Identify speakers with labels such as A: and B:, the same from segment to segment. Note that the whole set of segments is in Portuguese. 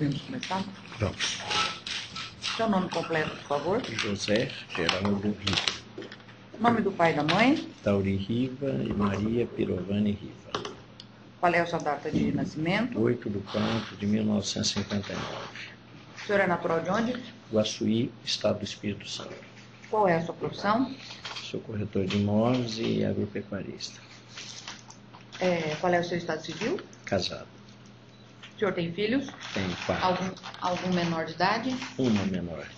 A: Podemos começar?
B: Vamos.
A: Seu nome completo, por favor.
B: José Geraldo Riva.
A: Nome do pai e da mãe.
B: Tauri Riva e Maria Pirovani Riva.
A: Qual é a sua data de nascimento?
B: 8 de 4 de 1959.
A: O senhor é natural de onde?
B: Guaçuí, Estado do Espírito Santo.
A: Qual é a sua profissão?
B: Sou corretor de imóveis e agropecuarista.
A: É, qual é o seu estado civil?
B: Casado.
A: O senhor tem filhos?
B: Tenho quatro.
A: Algum, algum menor de idade?
B: Uma menor.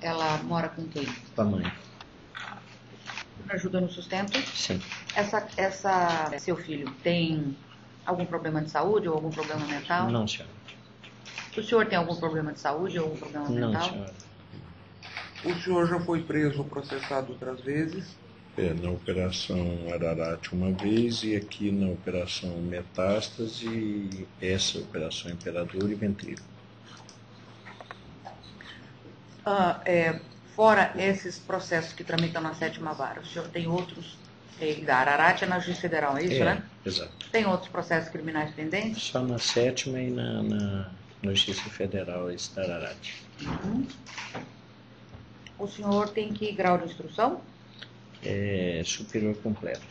A: Ela mora com quem?
B: Com a mãe.
A: Ajuda no sustento?
B: Sim.
A: Essa, essa, seu filho tem algum problema de saúde ou algum problema mental?
B: Não, senhora.
A: O senhor tem algum problema de saúde ou algum problema
B: Não,
A: mental?
B: senhora.
C: O senhor já foi preso ou processado outras vezes?
B: É, na Operação Ararat uma vez e aqui na Operação Metástase e essa Operação Imperador e Ventríloco.
A: Ah, é, fora esses processos que tramitam na sétima vara, o senhor tem outros? É, da Ararat é na Justiça Federal, é isso,
B: é,
A: né?
B: exato.
A: Tem outros processos criminais pendentes?
B: Só na sétima e na, na, na Justiça Federal esse da Ararat.
A: Uhum. O senhor tem que grau de instrução?
B: É superior completo.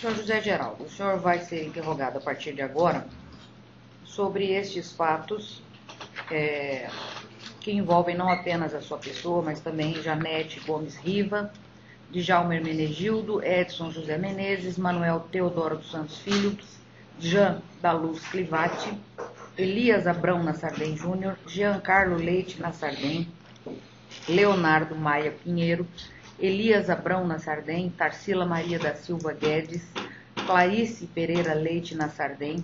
A: Senhor José Geraldo, o senhor vai ser interrogado a partir de agora sobre estes fatos é, que envolvem não apenas a sua pessoa, mas também Janete Gomes Riva, Djalma Hermenegildo, Edson José Menezes, Manuel Teodoro dos Santos Filho, Jean da Luz Clivati, Elias Abrão Nassardem Júnior, Giancarlo Leite Nassardem, Leonardo Maia Pinheiro, Elias Abrão Nassardem, Tarsila Maria da Silva Guedes, Clarice Pereira Leite Nassardem,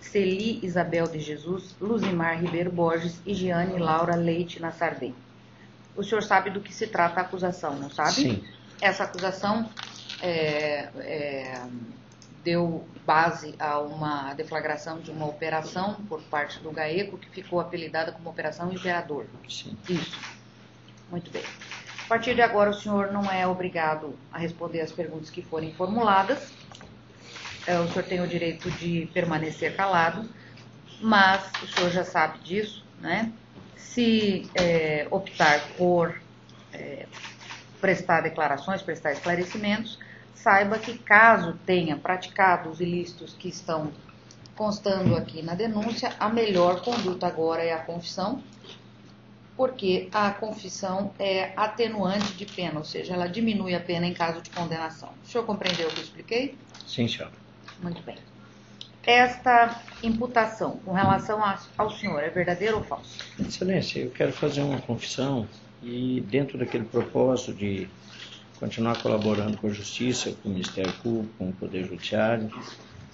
A: Celi Isabel de Jesus, Luzimar Ribeiro Borges e Giane Laura Leite Nassardem. O senhor sabe do que se trata a acusação, não sabe?
B: Sim.
A: Essa acusação é, é, deu base a uma deflagração de uma operação por parte do GAECO que ficou apelidada como Operação Imperador.
B: Sim.
A: Isso. Muito bem. A partir de agora, o senhor não é obrigado a responder as perguntas que forem formuladas. É, O senhor tem o direito de permanecer calado, mas o senhor já sabe disso, né? Se é, optar por é, prestar declarações, prestar esclarecimentos, saiba que caso tenha praticado os ilícitos que estão constando aqui na denúncia, a melhor conduta agora é a confissão, porque a confissão é atenuante de pena, ou seja, ela diminui a pena em caso de condenação. O senhor compreendeu o que eu expliquei?
B: Sim, senhora.
A: Muito bem. Esta imputação com relação a- ao senhor é verdadeira ou falsa?
B: Excelência, eu quero fazer uma confissão e dentro daquele propósito de continuar colaborando com a Justiça, com o Ministério Público, com o Poder Judiciário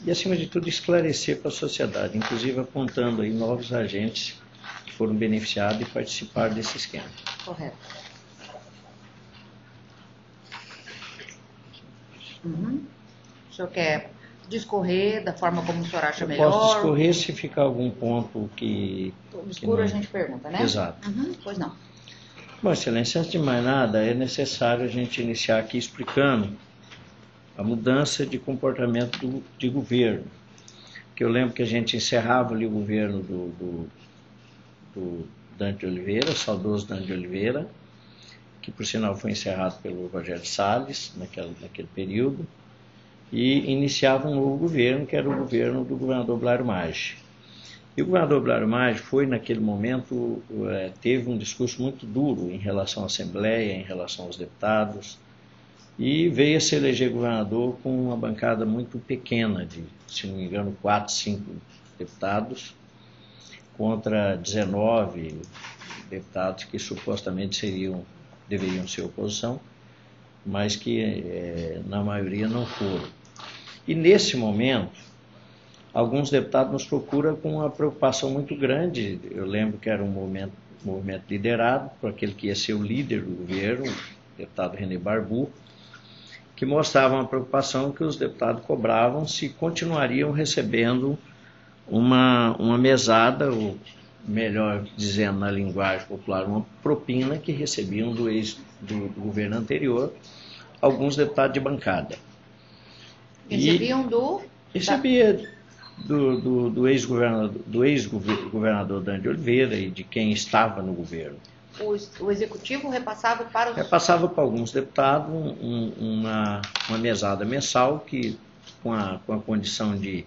B: e, acima de tudo, esclarecer para a sociedade, inclusive apontando aí novos agentes foram beneficiados e participaram desse esquema.
A: Correto. Uhum. O senhor quer discorrer da forma como o senhor acha
B: Eu
A: melhor?
B: posso discorrer se ficar algum ponto que... Que
A: escuro
B: não-
A: a gente pergunta, né?
B: Exato.
A: Uhum. Pois não.
B: Bom, Excelência, antes de mais nada, é necessário a gente iniciar aqui explicando a mudança de comportamento do, de governo. Que eu lembro que a gente encerrava ali o governo do, do, do Dante Oliveira, saudoso Dante Oliveira, que por sinal foi encerrado pelo Rogério Salles naquele, período, e iniciava um novo governo, que era o governo do governador Blairo Maggi. E o governador Blairo Maggi foi, naquele momento, eh, teve um discurso muito duro em relação à Assembleia, em relação aos deputados, e veio a se eleger governador com uma bancada muito pequena, de, se não me engano, 4, 5 deputados, contra 19 deputados que supostamente seriam, deveriam ser oposição, mas que eh, na maioria não foram. E nesse momento, alguns deputados nos procuram com uma preocupação muito grande. Eu lembro que era um movimento, movimento liderado por aquele que ia ser o líder do governo, o deputado René Barbu, que mostrava uma preocupação que os deputados cobravam se continuariam recebendo uma, uma mesada, ou melhor dizendo na linguagem popular, uma propina que recebiam do, ex, do, do governo anterior alguns deputados de bancada.
A: Recebiam do.
B: Recebia do, do, do ex-governador do ex -governador Dante Oliveira e de quem estava no governo.
A: O, o executivo repassava para os...
B: Repassava para alguns deputados um, uma, uma mesada mensal que, com a, com a condição de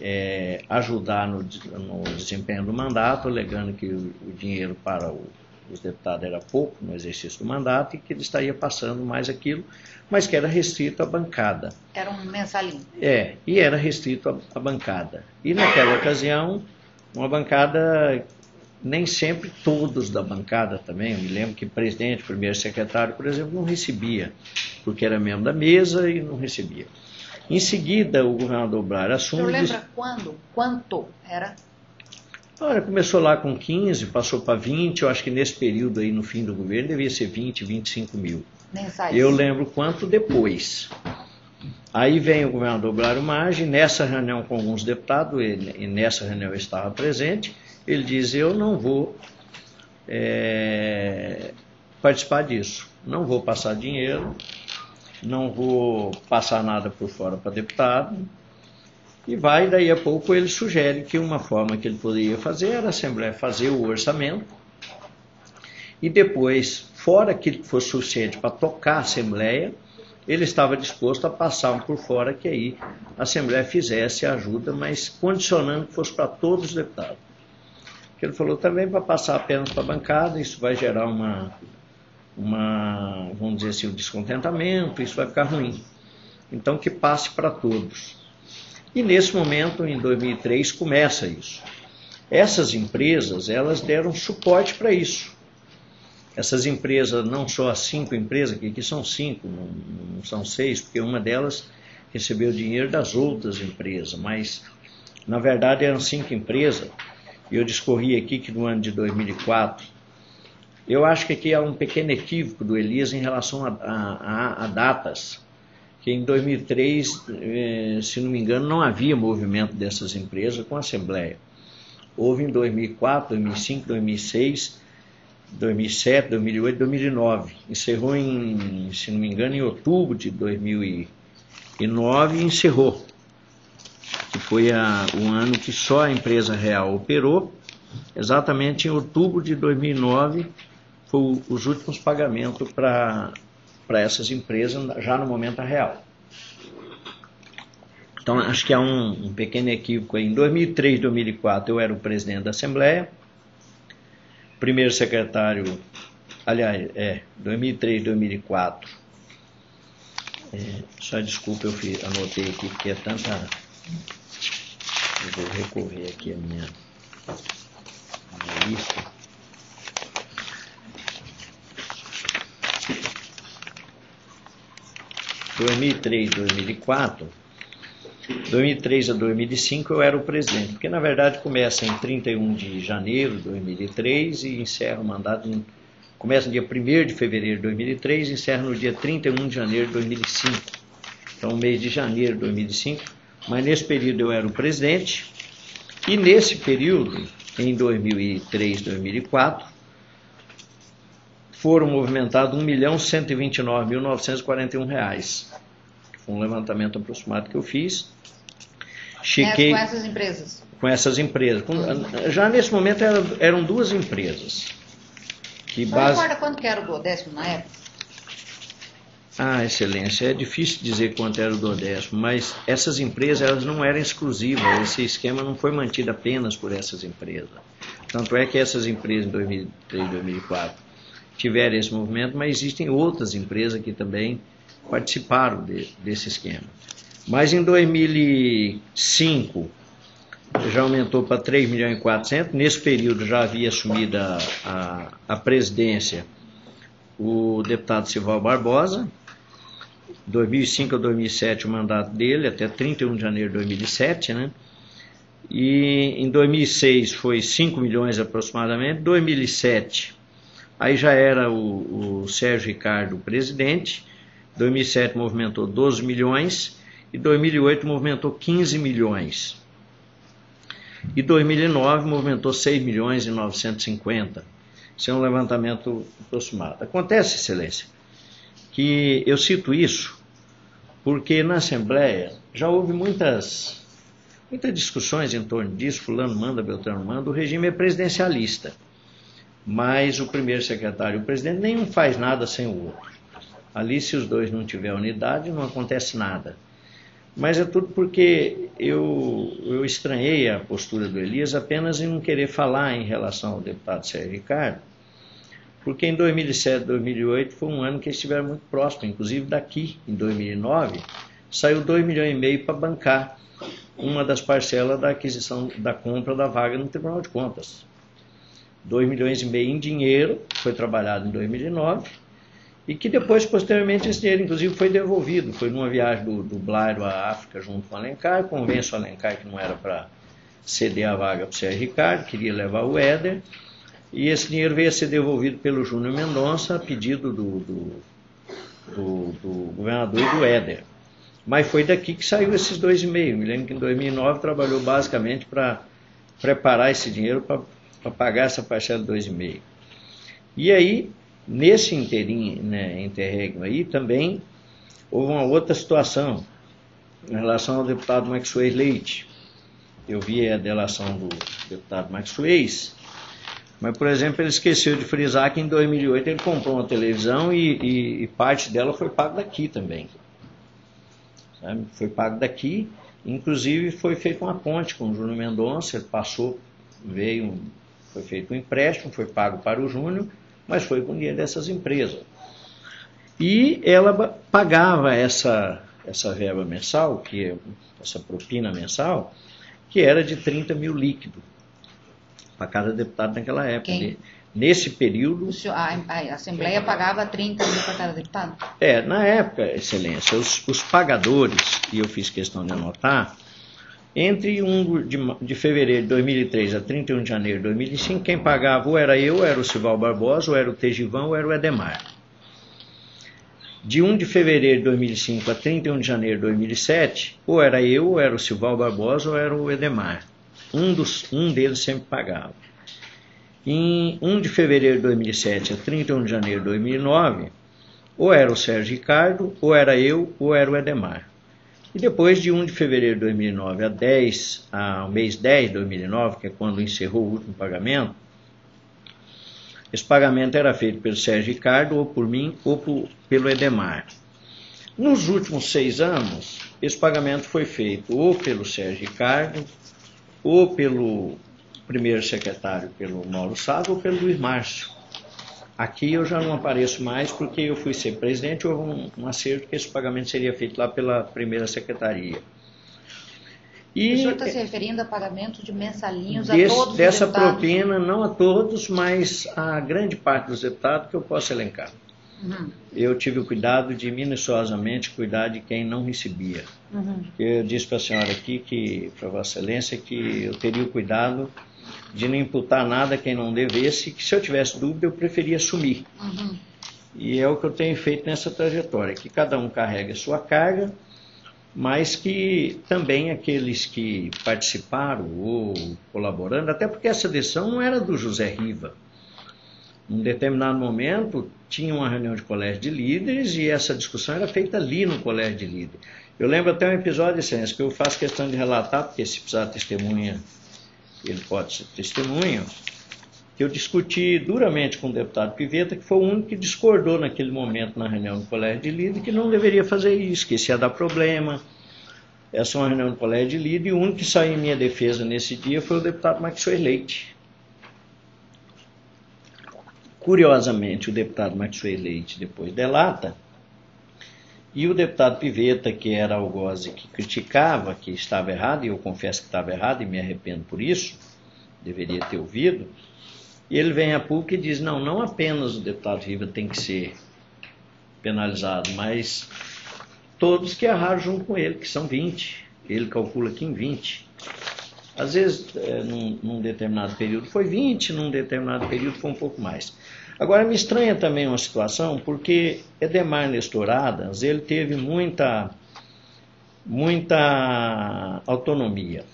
B: é, ajudar no, no, desempenho do mandato, alegando que o, o dinheiro para o, os deputados era pouco no exercício do mandato e que ele estaria passando mais aquilo, mas que era restrito à bancada.
A: Era um mensalinho.
B: É, e era restrito à, à bancada. E naquela ocasião, uma bancada, nem sempre todos da bancada também, eu me lembro que presidente, primeiro secretário, por exemplo, não recebia, porque era membro da mesa e não recebia. Em seguida, o governador Brar assume.
A: O senhor lembra quando? Quanto era?
B: Olha, começou lá com 15, passou para 20, eu acho que nesse período aí, no fim do governo, devia ser 20, 25 mil.
A: Mensais.
B: Eu lembro quanto depois. Aí vem o governador Blário Maggi, nessa reunião com alguns deputados, ele, e nessa reunião eu estava presente, ele diz, eu não vou é, participar disso, não vou passar dinheiro, não vou passar nada por fora para deputado. E vai, daí a pouco ele sugere que uma forma que ele poderia fazer era a Assembleia fazer o orçamento e depois, fora que fosse suficiente para tocar a Assembleia, ele estava disposto a passar um por fora que aí a Assembleia fizesse a ajuda, mas condicionando que fosse para todos os deputados. Ele falou também para passar apenas para a bancada, isso vai gerar uma, uma, vamos dizer assim, um descontentamento, isso vai ficar ruim. Então que passe para todos. E nesse momento, em 2003, começa isso. Essas empresas, elas deram suporte para isso. Essas empresas, não só as cinco empresas, que aqui são cinco, não, não são seis, porque uma delas recebeu dinheiro das outras empresas, mas na verdade eram cinco empresas. E eu discorri aqui que no ano de 2004 eu acho que aqui há um pequeno equívoco do Elias em relação a, a, a datas, que em 2003, eh, se não me engano, não havia movimento dessas empresas com a Assembleia. Houve em 2004, 2005, 2006, 2007, 2008, 2009. Encerrou em, se não me engano, em outubro de 2009 e encerrou. Que foi a, o ano que só a empresa real operou. Exatamente em outubro de 2009 foi os últimos pagamentos para essas empresas já no momento real. Então, acho que há um, um, pequeno equívoco aí. Em 2003, 2004, eu era o presidente da Assembleia, primeiro secretário, aliás, é, 2003, 2004. É, só desculpa, eu fiz, anotei aqui, porque é tanta. Eu vou recorrer aqui a minha, a minha lista. 2003, 2004, 2003 a 2005 eu era o presidente, porque na verdade começa em 31 de janeiro de 2003 e encerra o mandato, em, começa no dia 1 de fevereiro de 2003 e encerra no dia 31 de janeiro de 2005. Então, mês de janeiro de 2005, mas nesse período eu era o presidente e nesse período, em 2003, 2004, foram movimentados 1.129.941 reais. Foi um levantamento aproximado que eu fiz.
A: Chequei, com essas empresas?
B: Com essas empresas. já nesse momento eram, eram duas empresas.
A: Que Você base... recorda quanto que era o duodécimo na época?
B: Ah, excelência, é difícil dizer quanto era o duodécimo, mas essas empresas elas não eram exclusivas, esse esquema não foi mantido apenas por essas empresas. Tanto é que essas empresas em 2003, 2004 tiveram esse movimento, mas existem outras empresas que também participaram de, desse esquema. Mas em 2005 já aumentou para 3 milhões e 400. Nesse período já havia assumido a, a, a presidência o deputado Silval Barbosa. 2005 a 2007 o mandato dele, até 31 de janeiro de 2007, né? E em 2006 foi 5 milhões aproximadamente. 2007 Aí já era o, o Sérgio Ricardo presidente, 2007 movimentou 12 milhões e 2008 movimentou 15 milhões. E 2009 movimentou 6 milhões e 950. Isso é um levantamento aproximado. Acontece, excelência, que eu cito isso porque na Assembleia já houve muitas, muitas discussões em torno disso, fulano manda, Beltrano manda, o regime é presidencialista. Mas o primeiro secretário e o presidente nenhum faz nada sem o outro. Ali, se os dois não tiver unidade, não acontece nada. Mas é tudo porque eu, eu estranhei a postura do Elias apenas em não querer falar em relação ao deputado Sérgio Ricardo, porque em 2007, 2008 foi um ano que eles estiveram muito próximos, inclusive daqui, em 2009, saiu 2 milhões e meio para bancar uma das parcelas da aquisição, da compra da vaga no Tribunal de Contas. 2 milhões e meio em dinheiro, foi trabalhado em 2009, e que depois, posteriormente, esse dinheiro, inclusive, foi devolvido. Foi numa viagem do, do Blairo à África junto com o Alencar, convence o Alencar que não era para ceder a vaga para o Sérgio Ricardo, queria levar o Éder, e esse dinheiro veio a ser devolvido pelo Júnior Mendonça a pedido do, do, do, do governador e do Éder. Mas foi daqui que saiu esses dois e meio. Me lembro que em 2009 trabalhou basicamente para preparar esse dinheiro para pagar essa parcela de dois e meio. Aí, nesse inteirinho, né, interregno aí, também houve uma outra situação em relação ao deputado Maxwell Leite. Eu vi a delação do deputado Maxwell mas, por exemplo, ele esqueceu de frisar que em 2008 ele comprou uma televisão e, e, e parte dela foi pago daqui também. Sabe? Foi pago daqui. Inclusive foi feita uma ponte com o Júnior Mendonça, ele passou, veio, foi feito um empréstimo, foi pago para o Júnior, mas foi com dinheiro dessas empresas. E ela pagava essa, essa verba mensal, que é essa propina mensal, que era de 30 mil líquido para cada deputado naquela época. Quem? Nesse período.
A: Senhor, a, a, Assembleia pagava 30 mil para cada deputado?
B: É, na época, Excelência, os, os pagadores, e eu fiz questão de anotar, entre 1 de, de, fevereiro de 2003 a 31 de janeiro de 2005, quem pagava ou era eu, ou era o Sival Barbosa, ou era o Tejivão, ou era o Edemar. De 1 de fevereiro de 2005 a 31 de janeiro de 2007, ou era eu, ou era o Silval Barbosa, ou era o Edemar. Um, dos, um deles sempre pagava. Em 1 de fevereiro de 2007 a 31 de janeiro de 2009, ou era o Sérgio Ricardo, ou era eu, ou era o Edemar. E depois de 1 de fevereiro de 2009 a 10, ao mês 10 de 2009, que é quando encerrou o último pagamento, esse pagamento era feito pelo Sérgio Ricardo, ou por mim, ou por, pelo Edemar. Nos últimos seis anos, esse pagamento foi feito ou pelo Sérgio Ricardo, ou pelo primeiro secretário, pelo Mauro Sávio, ou pelo Luiz Márcio. Aqui eu já não apareço mais porque eu fui ser presidente, houve um, um acerto que esse pagamento seria feito lá pela primeira secretaria.
A: E, o senhor está se referindo a pagamento de mensalinhos desse, a todos
B: Dessa
A: os
B: deputados? propina, não a todos, mas a grande parte dos deputados que eu posso elencar. Uhum. Eu tive o cuidado de minuciosamente cuidar de quem não recebia. Uhum. Eu disse para a senhora aqui, que para Vossa Excelência, que eu teria o cuidado de não imputar nada a quem não devesse, que se eu tivesse dúvida eu preferia assumir. Uhum. E é o que eu tenho feito nessa trajetória, que cada um carrega a sua carga, mas que também aqueles que participaram ou colaborando, até porque essa decisão não era do José Riva, num determinado momento, tinha uma reunião de colégio de líderes e essa discussão era feita ali no colégio de líderes. Eu lembro até um episódio, Essência, que eu faço questão de relatar, porque se precisar testemunha, ele pode ser testemunha, que eu discuti duramente com o deputado Piveta, que foi o único que discordou naquele momento na reunião do colégio de líderes, que não deveria fazer isso, que isso ia dar problema. Essa é uma reunião do colégio de líderes e o único que saiu em minha defesa nesse dia foi o deputado Maxwell Leite Curiosamente, o deputado Maxwell Leite depois delata, e o deputado Piveta, que era algoze que criticava que estava errado, e eu confesso que estava errado e me arrependo por isso, deveria ter ouvido, e ele vem a PUC e diz, não, não apenas o deputado Riva tem que ser penalizado, mas todos que erraram junto com ele, que são 20. Ele calcula aqui em 20. Às vezes, é, num, num, determinado período foi 20, num determinado período foi um pouco mais. Agora, me estranha também uma situação, porque Edemar Nestor Adams, ele teve muita, muita autonomia.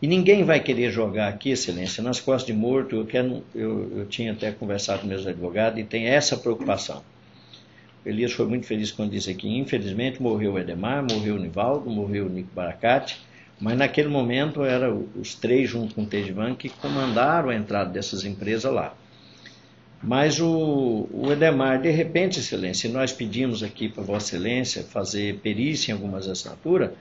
B: E ninguém vai querer jogar aqui, excelência, nas costas de morto. Eu, quero, eu, eu tinha até conversado com meus advogados e tem essa preocupação. Elias foi muito feliz quando disse aqui, infelizmente morreu Edemar, morreu Nivaldo, morreu Nico Baracate, Mas naquele momento eram os três junto com o Tejivan que comandaram a entrada dessas empresas lá. Mas o, o Edemar, de repente, Excelência, nós pedimos aqui para Vossa Excelência fazer perícia em algumas assinaturas,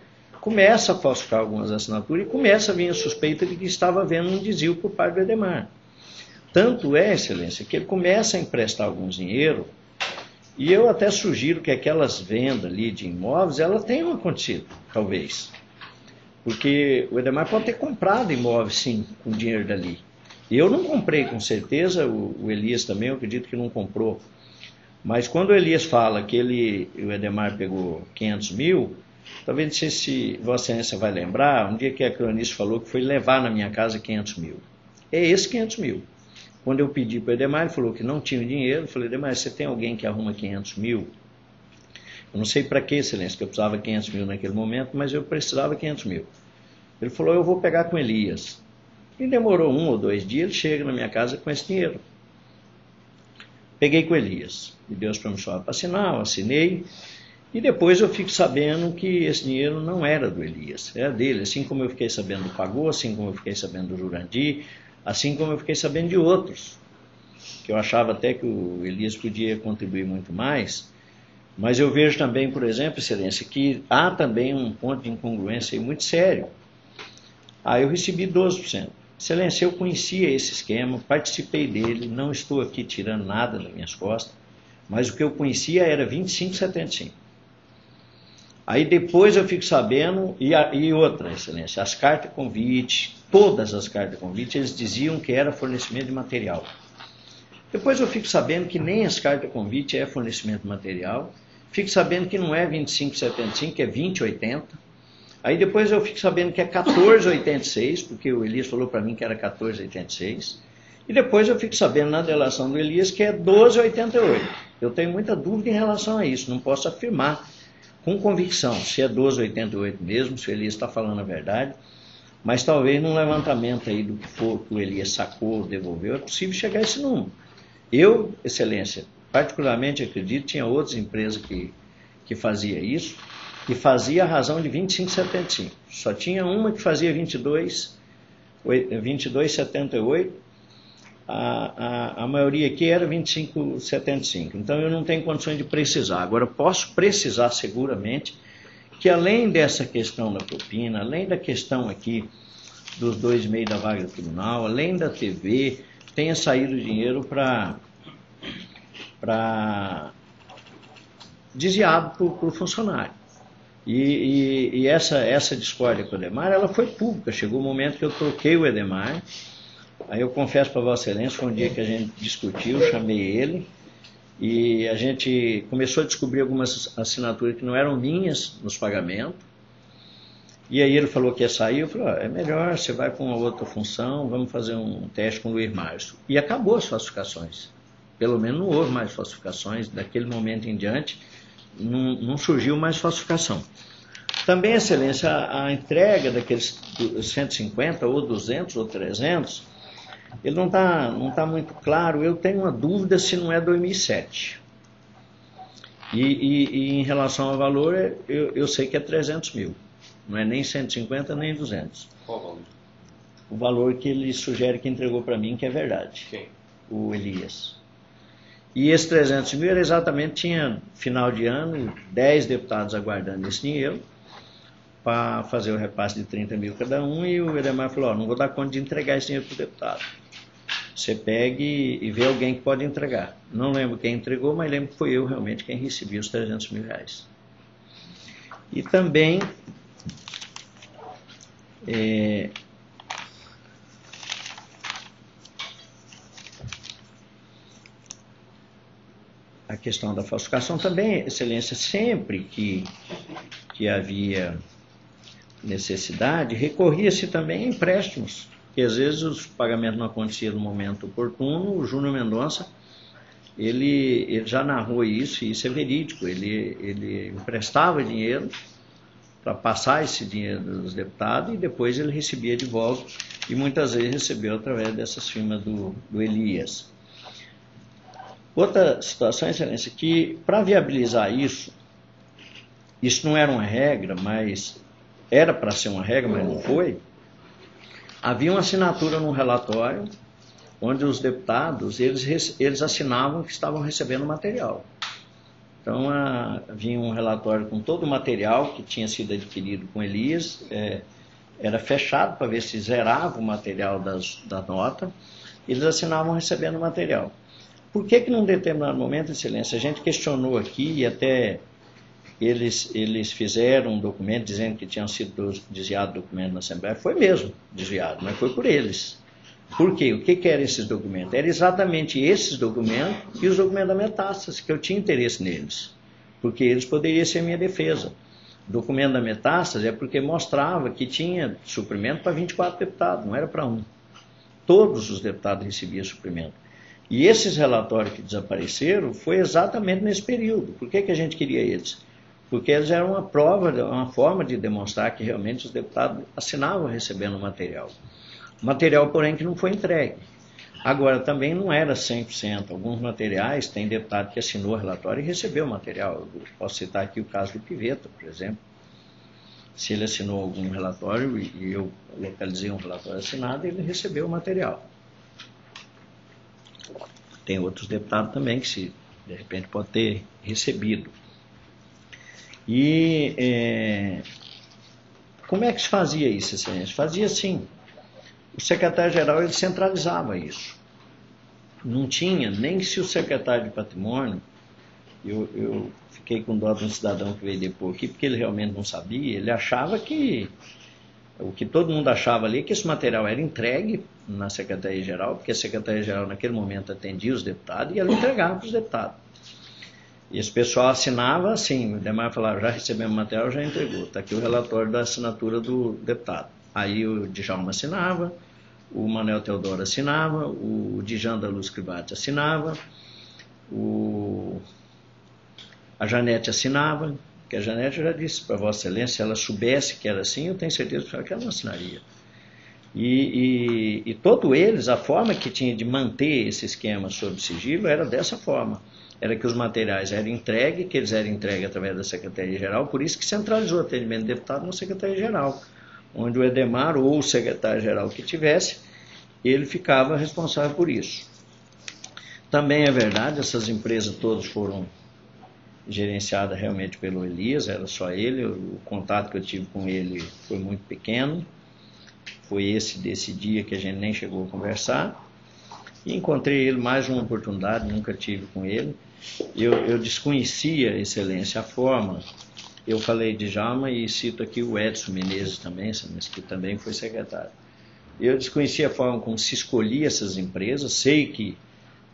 B: começa a falsificar algumas assinaturas e começa a vir a suspeita de que estava havendo um desvio por parte do Edemar. Tanto é, Excelência, que ele começa a emprestar algum dinheiro e eu até sugiro que aquelas vendas ali de imóveis, elas tenham acontecido, talvez. Porque o Edemar pode ter comprado imóveis, sim, com dinheiro dali. Eu não comprei com certeza, o, o Elias também, eu acredito que não comprou. Mas quando o Elias fala que ele, o Edemar pegou 500 mil, talvez não sei se Vossa Excelência vai lembrar, um dia que a cronista falou que foi levar na minha casa 500 mil. É esse 500 mil. Quando eu pedi para o Edemar, ele falou que não tinha dinheiro. Eu falei, Edemar, você tem alguém que arruma 500 mil? Eu não sei para que, excelência, que eu precisava 500 mil naquele momento, mas eu precisava 500 mil. Ele falou, eu vou pegar com Elias. E demorou um ou dois dias, ele chega na minha casa com esse dinheiro. Peguei com Elias. E Deus permitiu para assinar, eu assinei. E depois eu fico sabendo que esse dinheiro não era do Elias, era dele. Assim como eu fiquei sabendo do Pagô, assim como eu fiquei sabendo do Jurandir, assim como eu fiquei sabendo de outros. Que eu achava até que o Elias podia contribuir muito mais. Mas eu vejo também, por exemplo, Excelência, que há também um ponto de incongruência muito sério. Aí eu recebi 12%. Excelência, eu conhecia esse esquema, participei dele, não estou aqui tirando nada das minhas costas, mas o que eu conhecia era 25,75. Aí depois eu fico sabendo, e, a, e outra, Excelência, as cartas convite, todas as cartas convite, eles diziam que era fornecimento de material. Depois eu fico sabendo que nem as cartas convite é fornecimento de material, fico sabendo que não é 25,75, é 20,80. Aí depois eu fico sabendo que é 14,86, porque o Elias falou para mim que era 14,86. E depois eu fico sabendo na delação do Elias que é 12,88. Eu tenho muita dúvida em relação a isso, não posso afirmar com convicção se é 12,88 mesmo, se o Elias está falando a verdade. Mas talvez num levantamento aí do que for que o Elias sacou, devolveu, é possível chegar a esse número. Eu, Excelência, particularmente acredito, tinha outras empresas que, que fazia isso, que fazia a razão de 25,75. Só tinha uma que fazia 22, 22,78. A, a, a maioria aqui era 25,75. Então eu não tenho condições de precisar. Agora posso precisar seguramente que além dessa questão da propina, além da questão aqui dos dois meio da vaga do tribunal, além da TV, tenha saído dinheiro para para desviado por, por funcionário. E, e, e, essa, essa discórdia com o Edemar, ela foi pública. Chegou o um momento que eu troquei o Edemar. Aí eu confesso para Vossa Excelência, foi um dia que a gente discutiu, chamei ele. E a gente começou a descobrir algumas assinaturas que não eram minhas nos pagamentos. E aí ele falou que ia sair, eu falei, é melhor, você vai para uma outra função, vamos fazer um teste com o Luiz Márcio. E acabou as falsificações. Pelo menos não houve mais falsificações, daquele momento em diante não, não surgiu mais falsificação. Também, Excelência, a, a, entrega daqueles 150 ou 200 ou 300, ele não está não tá muito claro. Eu tenho uma dúvida se não é 2007. E, e, e em relação ao valor, eu, eu, sei que é 300 mil. Não é nem 150 nem 200.
C: Qual valor?
B: O valor que ele sugere que entregou para mim, que é verdade.
C: Quem?
B: O Elias. E esses 300 mil era exatamente, tinha final de ano, 10 deputados aguardando esse dinheiro para fazer o repasse de 30 mil cada um, e o Edemar falou, oh, não vou dar conta de entregar esse dinheiro para o deputado. Você pegue e vê alguém que pode entregar. Não lembro quem entregou, mas lembro que foi eu realmente quem recebi os 300 mil reais. E também é, a questão da falsificação também, Excelência, sempre que, que havia necessidade, recorria-se também a empréstimos, que às vezes os pagamentos não aconteciam no momento oportuno. O Júnior Mendonça, ele, ele já narrou isso, e isso é verídico, ele, ele emprestava dinheiro para passar esse dinheiro dos deputados e depois ele recebia de volta, e muitas vezes recebeu através dessas firmas do, do Elias. Outra situação, Excelência, que para viabilizar isso, isso não era uma regra, mas era para ser uma regra, mas não foi, havia uma assinatura num relatório onde os deputados eles, eles assinavam que estavam recebendo material. Então havia um relatório com todo o material que tinha sido adquirido com Elias, é, era fechado para ver se zerava o material das, da nota, eles assinavam recebendo material. Por que que num determinado momento, excelência, a gente questionou aqui e até eles, eles fizeram um documento dizendo que tinham sido desviado documento na Assembleia, foi mesmo desviado, mas foi por eles. Por quê? O que, que eram esses documentos? Eram exatamente esses documentos e os documentos da metástase, que eu tinha interesse neles, porque eles poderiam ser minha defesa. O documento da metástase é porque mostrava que tinha suprimento para 24 deputados, não era para um. Todos os deputados recebiam suprimento. E esses relatórios que desapareceram foi exatamente nesse período. Por que, que a gente queria eles? Porque eles eram uma prova, uma forma de demonstrar que realmente os deputados assinavam recebendo o material. Material, porém, que não foi entregue. Agora, também não era 100%. Alguns materiais, tem deputado que assinou o relatório e recebeu o material. Eu posso citar aqui o caso do Piveta, por exemplo. Se ele assinou algum relatório e eu localizei um relatório assinado, ele recebeu o material. Tem outros deputados também que, se de repente, pode ter recebido. E é, como é que se fazia isso, excelência? Fazia assim o secretário-geral ele centralizava isso. Não tinha, nem se o secretário de patrimônio, eu, eu fiquei com dó de um cidadão que veio depois aqui, porque ele realmente não sabia, ele achava que, o que todo mundo achava ali, que esse material era entregue na Secretaria-Geral, porque a Secretaria-Geral naquele momento atendia os deputados e ela entregava para os deputados. E esse pessoal assinava assim, o Demar falava, já recebemos material, já entregou, está aqui o relatório da assinatura do deputado. Aí o Djalma assinava, o Manuel Teodoro assinava, o Dijan da Luz Cribate assinava, o, a Janete assinava, que a Janete já disse para Vossa Excelência, se ela soubesse que era assim, eu tenho certeza que ela não assinaria. E, e, e todos eles, a forma que tinha de manter esse esquema sob sigilo era dessa forma. Era que os materiais eram entregues, que eles eram entregues através da Secretaria-Geral, por isso que centralizou o atendimento do deputado na Secretaria-Geral onde o Edemar ou o secretário-geral que tivesse, ele ficava responsável por isso. Também é verdade, essas empresas todas foram gerenciadas realmente pelo Elias, era só ele, o contato que eu tive com ele foi muito pequeno, foi esse desse dia que a gente nem chegou a conversar. E encontrei ele mais uma oportunidade, nunca tive com ele. Eu, eu desconhecia, excelência, a forma eu falei de Jalma e cito aqui o Edson Menezes também, que também foi secretário. Eu desconhecia a forma como se escolhia essas empresas, sei que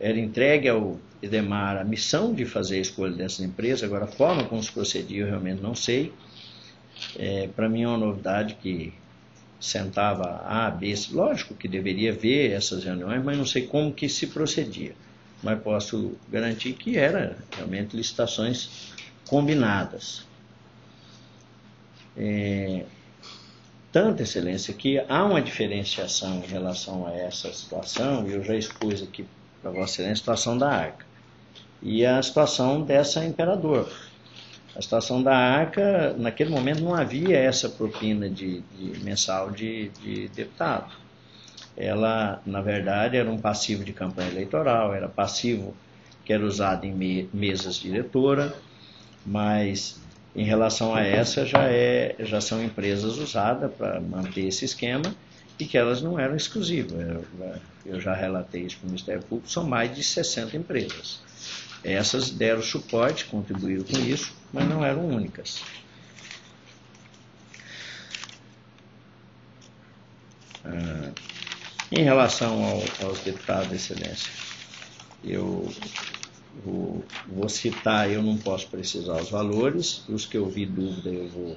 B: era entregue ao Edemar a missão de fazer a escolha dessas empresas, agora a forma como se procedia eu realmente não sei. É, Para mim é uma novidade que sentava A, B, lógico que deveria ver essas reuniões, mas não sei como que se procedia. Mas posso garantir que era realmente licitações combinadas. É, excelência que há uma diferenciação em relação a essa situação, e eu já expus aqui para Vossa Excelência a situação da arca e a situação dessa imperador. A situação da arca, naquele momento não havia essa propina de, de mensal de, de deputado. Ela, na verdade, era um passivo de campanha eleitoral, era passivo que era usado em me, mesas diretora, mas em relação a essa, já, é, já são empresas usadas para manter esse esquema e que elas não eram exclusivas. Eu, já relatei isso para o Ministério Público, são mais de 60 empresas. Essas deram suporte, contribuíram com isso, mas não eram únicas. Ah, em relação ao, aos deputados, Excelência, eu Vou, vou, citar, eu não posso precisar os valores, os que eu vi dúvida eu vou,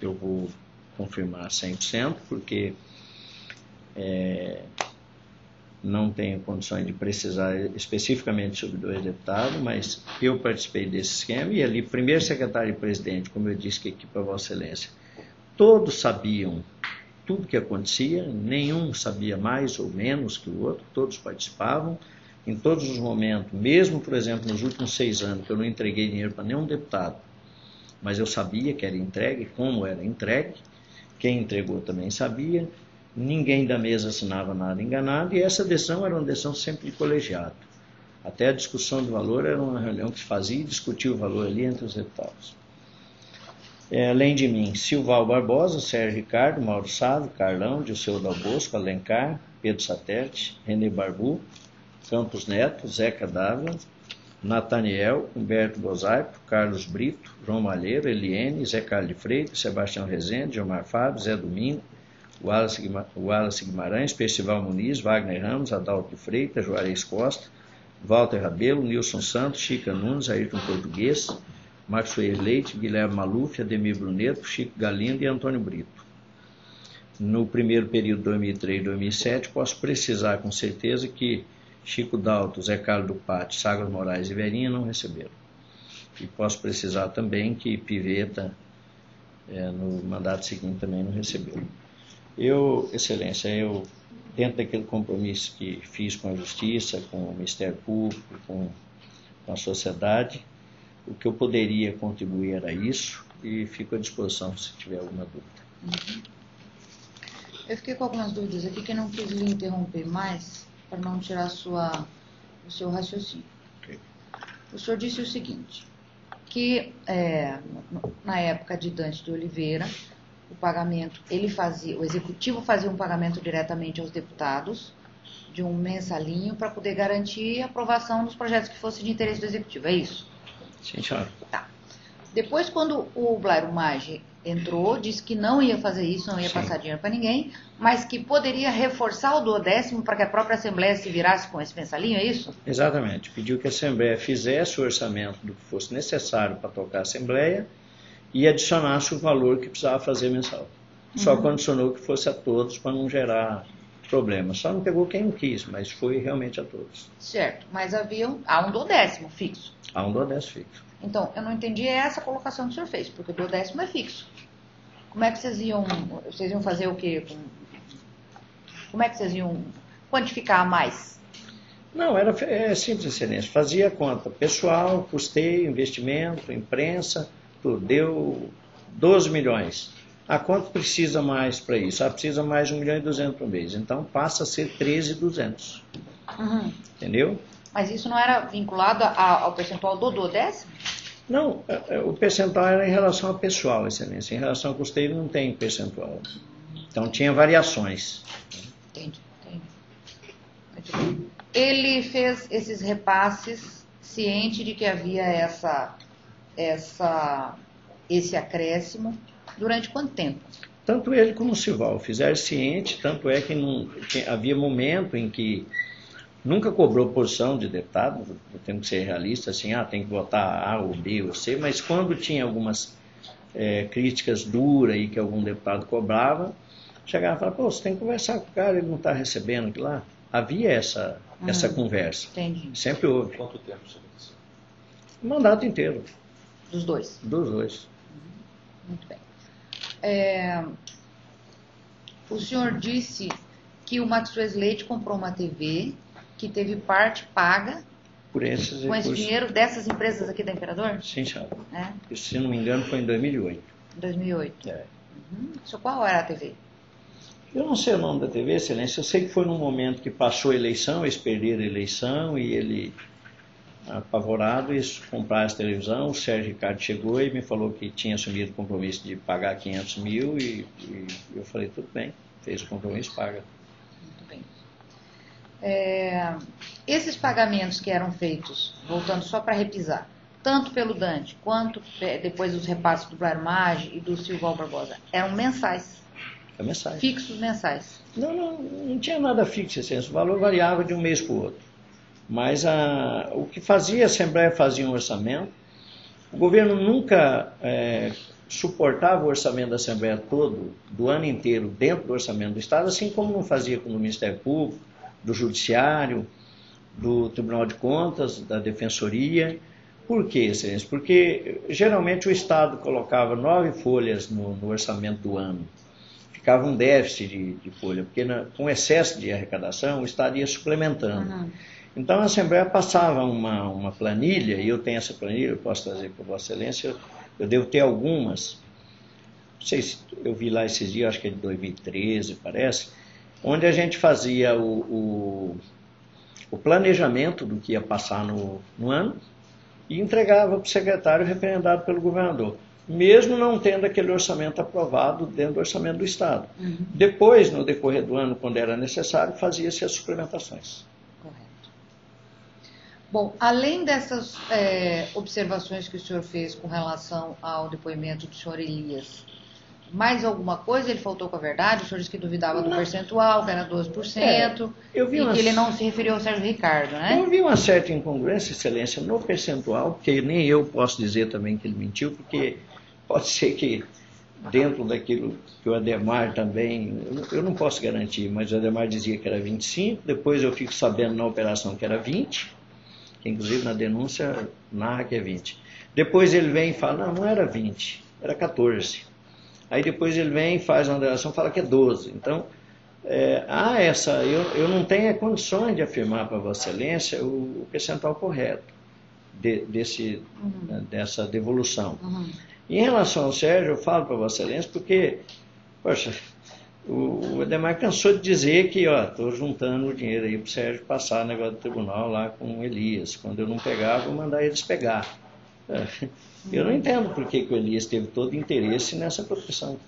B: eu vou confirmar 100%, porque é, não tenho condições de precisar especificamente sobre dois deputados, mas eu participei desse esquema e ali, primeiro secretário e presidente, como eu disse aqui para Vossa Excelência, todos sabiam tudo que acontecia, nenhum sabia mais ou menos que o outro, todos participavam. Em todos os momentos, mesmo, por exemplo, nos últimos seis anos, que eu não entreguei dinheiro para nenhum deputado, mas eu sabia que era entregue, como era entregue, quem entregou também sabia, ninguém da mesa assinava nada enganado, e essa decisão era uma decisão sempre de colegiado. Até a discussão do valor era uma reunião que se fazia e discutia o valor ali entre os deputados. É, além de mim, Silval Barbosa, Sérgio Ricardo, Mauro Sávio, Carlão, Dilceu Dal Bosco, Alencar, Pedro Satete, René Barbu, Campos Neto, Zeca Dávila, Nathaniel, Humberto Bozaipo, Carlos Brito, João Malheiro, Eliene, Zé Carlos de Freitas, Sebastião Rezende, Gilmar Fábio, Zé Domingo, Wallace Guimarães, Percival Muniz, Wagner Ramos, Adalto Freitas, Juarez Costa, Walter Rabelo, Nilson Santos, Chica Nunes, Ayrton Português, Maxwell Leite, Guilherme Maluf, Ademir Bruneto, Chico Galindo e Antônio Brito. No primeiro período 2003 e 2007, posso precisar com certeza que Chico Dalto, Zé Carlos do Pátio, Sagres Moraes e Verinha não receberam. E posso precisar também que Piveta, é, no mandato seguinte, também não recebeu. Eu, Excelência, eu, dentro daquele compromisso que fiz com a Justiça, com o Ministério Público, com, com a sociedade, o que eu poderia contribuir era isso e fico à disposição se tiver alguma dúvida.
A: Uhum. Eu fiquei com algumas dúvidas aqui que eu não quis lhe interromper mais para não tirar sua, o seu raciocínio. Okay. O senhor disse o seguinte, que é, na época de Dante de Oliveira, o pagamento, ele fazia, o executivo fazia um pagamento diretamente aos deputados de um mensalinho para poder garantir a aprovação dos projetos que fossem de interesse do executivo, é isso?
B: Sim, senhora.
A: Tá. Depois, quando o Blairo Maggi entrou, disse que não ia fazer isso, não ia Sim. passar dinheiro para ninguém, mas que poderia reforçar o duodécimo para que a própria Assembleia se virasse com esse mensalinho, é isso?
B: Exatamente. Pediu que a Assembleia fizesse o orçamento do que fosse necessário para tocar a Assembleia e adicionasse o valor que precisava fazer mensal. Só uhum. condicionou que fosse a todos para não gerar problemas. Só não pegou quem não quis, mas foi realmente a todos.
A: Certo, mas havia um, há um do décimo fixo.
B: Há um do décimo fixo.
A: Então, eu não entendi essa colocação que o senhor fez, porque o do décimo é fixo. Como é que vocês iam, vocês iam fazer o quê? Como é que vocês iam quantificar mais?
B: Não, era é simples, excelência. Fazia conta pessoal, custeio, investimento, imprensa. Deu 12 milhões. A quanto precisa mais para isso? Ah, precisa mais de 1 milhão e 200 por mês. Então passa a ser 13,200. Uhum. Entendeu?
A: Mas isso não era vinculado ao percentual do, do décimo?
B: Não, é, é, o percentual era em relação ao pessoal, excelência. Em relação ao custeio não tem percentual. Então tinha variações.
A: Entendi, entendi. Ele fez esses repasses ciente de que havia essa, essa, esse acréscimo durante quanto tempo?
B: Tanto ele como o Silval fizeram ciente, tanto é que, não, que havia momento em que nunca cobrou posição de deputado, temos que ser realista, assim, ah, tem que votar A ou B ou C, mas quando tinha algumas é, críticas duras aí que algum deputado cobrava, chegava e falava, pô, você tem que conversar com o cara, ele não está recebendo aquilo lá. Havia essa, uhum. essa conversa.
A: Entendi.
B: Sempre houve.
C: Quanto tempo você disse?
B: O mandato inteiro.
A: Dos dois?
B: Dos dois.
A: Muito bem. É, o senhor disse que o Max Leite comprou uma TV que teve parte paga
B: por esses
A: com esse dinheiro dessas empresas aqui da Imperador?
B: Sim, senhor. É? Se não me engano, foi em 2008.
A: 2008.
B: É.
A: Uhum. qual era a TV?
B: Eu não sei o nome da TV, Excelência. Eu sei que foi num momento que passou a eleição, eles perderam a eleição e ele, apavorado, eles compraram essa televisão. O Sérgio Ricardo chegou e me falou que tinha assumido o compromisso de pagar 500 mil e, e eu falei, tudo bem, fez o compromisso, paga.
A: É, esses pagamentos que eram feitos, voltando só para repisar, tanto pelo Dante quanto é, depois dos repasses do Blarmage e do Silval Barbosa, eram mensais.
B: É mensais.
A: Fixos mensais.
B: Não, não, não tinha nada fixo, assim, o valor variava de um mês para o outro. Mas a, o que fazia, a Assembleia fazia um orçamento, o governo nunca é, suportava o orçamento da Assembleia todo, do ano inteiro, dentro do orçamento do Estado, assim como não fazia com o Ministério Público, do Judiciário, do Tribunal de Contas, da Defensoria. Por quê, excelência? Porque geralmente o Estado colocava nove folhas no, no orçamento do ano. Ficava um déficit de, de folha, porque na, com excesso de arrecadação o Estado ia suplementando. Uhum. Então a Assembleia passava uma, uma planilha, e eu tenho essa planilha, eu posso trazer para Vossa Excelência, eu devo ter algumas, não sei se eu vi lá esses dias, acho que é de 2013, parece, onde a gente fazia o, o, o planejamento do que ia passar no, no ano e entregava para o secretário referendado pelo governador, mesmo não tendo aquele orçamento aprovado dentro do orçamento do Estado.
A: Uhum.
B: Depois, no decorrer do ano, quando era necessário, fazia-se as suplementações.
A: Bom, além dessas é, observações que o senhor fez com relação ao depoimento do senhor Elias, mais alguma coisa ele faltou com a verdade? O senhor disse que duvidava do percentual, que era 12%,
B: É, eu vi
A: e
B: umas-
A: que ele não se referiu ao Sérgio Ricardo, né?
B: Eu vi uma certa incongruência, excelência, no percentual, porque nem eu posso dizer também que ele mentiu, porque pode ser que dentro daquilo que o Ademar também, eu não- eu não posso garantir, mas o Ademar dizia que era 25, depois eu fico sabendo na operação que era 20, que inclusive na denúncia narra que é 20. Depois ele vem e fala, não, não era 20, era 14. Aí depois ele vem e faz uma delação e fala que é 12. Então, é, há essa, eu, eu não tenho condições de afirmar para Vossa Excelência o, o percentual correto de- desse,
A: Uhum.
B: dessa devolução.
A: Uhum.
B: Em relação ao Sérgio, eu falo para Vossa Excelência porque, poxa, o, o Edemar cansou de dizer que, ó, estou juntando o dinheiro aí para o Sérgio passar negócio do tribunal lá com o Elias. Quando eu não pegar, vou mandar eles pegar. É, Eu não entendo por que, que o Elias teve todo interesse nessa proteção.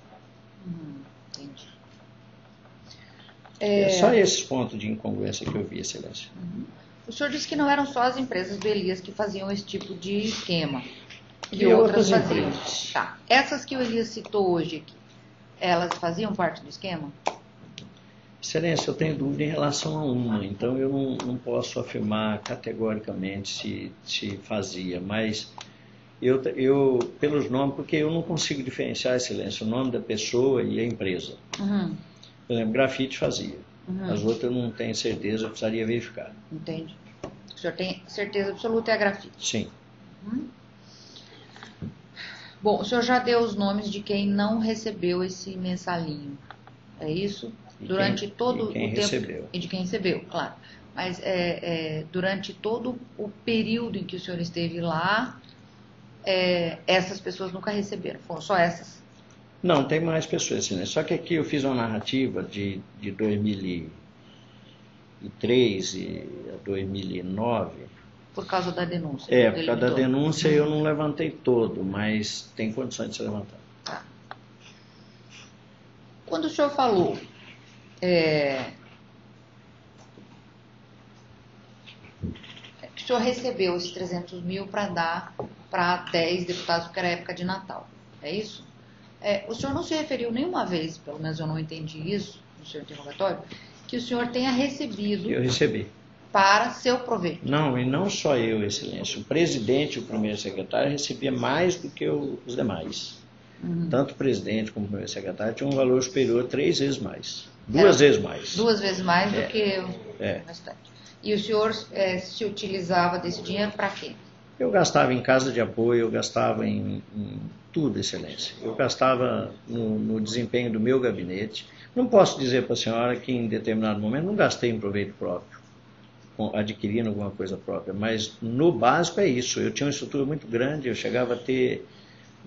A: Uhum. Entendi.
B: É,
A: É,
B: só esses pontos de incongruência que eu vi, Excelência.
A: O senhor disse que não eram só as empresas do Elias que faziam esse tipo de esquema. Que
B: E
A: outras
B: outras
A: faziam.
B: empresas.
A: Tá. Essas que o Elias citou hoje aqui, elas faziam parte do esquema?
B: Excelência, eu tenho dúvida em relação a uma, então eu não, não posso afirmar categoricamente se, se fazia, mas eu, eu, pelos nomes, porque eu não consigo diferenciar, Excelência, o nome da pessoa e a empresa.
A: Uhum.
B: Por exemplo, grafite fazia,
A: Uhum.
B: as outras eu não tenho certeza, eu precisaria verificar.
A: Entendi. O senhor tem certeza absoluta é a grafite?
B: Sim,
A: Bom, o senhor já deu os nomes de quem não recebeu esse mensalinho. É isso?
B: E
A: durante
B: quem-
A: todo o tempo.
B: recebeu.
A: E de quem recebeu, claro. Mas é, é, durante todo o período em que o senhor esteve lá, é, essas pessoas nunca receberam. Foram só essas.
B: Não, tem mais pessoas, Excelência. Só que aqui eu fiz uma narrativa de, de 2003 e a 2009.
A: Por causa da denúncia.
B: É, por causa da denúncia eu não levantei todo, mas tem condições de ser levantado.
A: Tá. Quando o senhor falou é, que o senhor recebeu esses 300 mil para dar para 10 deputados, porque era época de Natal, é isso? É, o senhor não se referiu nenhuma vez, pelo menos eu não entendi isso no seu interrogatório, que o senhor tenha recebido
B: Eu recebi.
A: Para seu proveito.
B: Não, e não só eu, Excelência. O presidente e o primeiro secretário recebia mais do que os demais.
A: Uhum.
B: Tanto o presidente como o primeiro secretário tinham um valor superior três vezes mais. Duas vezes mais.
A: Duas vezes mais
B: É.
A: do que o
B: É.
A: restante. E o senhor é, se utilizava desse dinheiro para quê?
B: Eu gastava em casa de apoio, eu gastava em, em tudo, Excelência. Eu gastava no, no desempenho do meu gabinete. Não posso dizer para a senhora que em determinado momento não gastei em proveito próprio, adquirindo alguma coisa própria, mas no básico é isso. Eu tinha uma estrutura muito grande, eu chegava a ter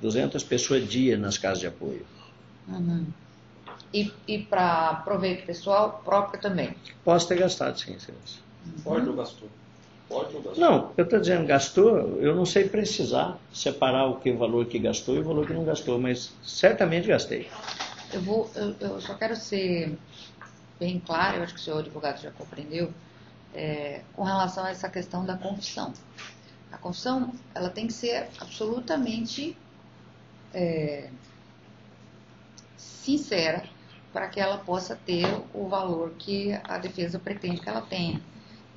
B: 200 pessoas dia nas casas de apoio.
A: Uhum. E, e para proveito pessoal próprio também.
B: Posso ter gastado, sim, Excelência.
C: Pode ou gastou? Pode ou gastou?
B: Não, eu estou dizendo gastou, eu não sei precisar separar o que o valor que gastou e o valor que não gastou, mas certamente gastei.
A: Eu, vou, eu, eu só quero ser bem claro, eu acho que o senhor advogado já compreendeu, é, com relação a essa questão da confissão. A confissão ela tem que ser absolutamente é, sincera para que ela possa ter o valor que a defesa pretende que ela tenha.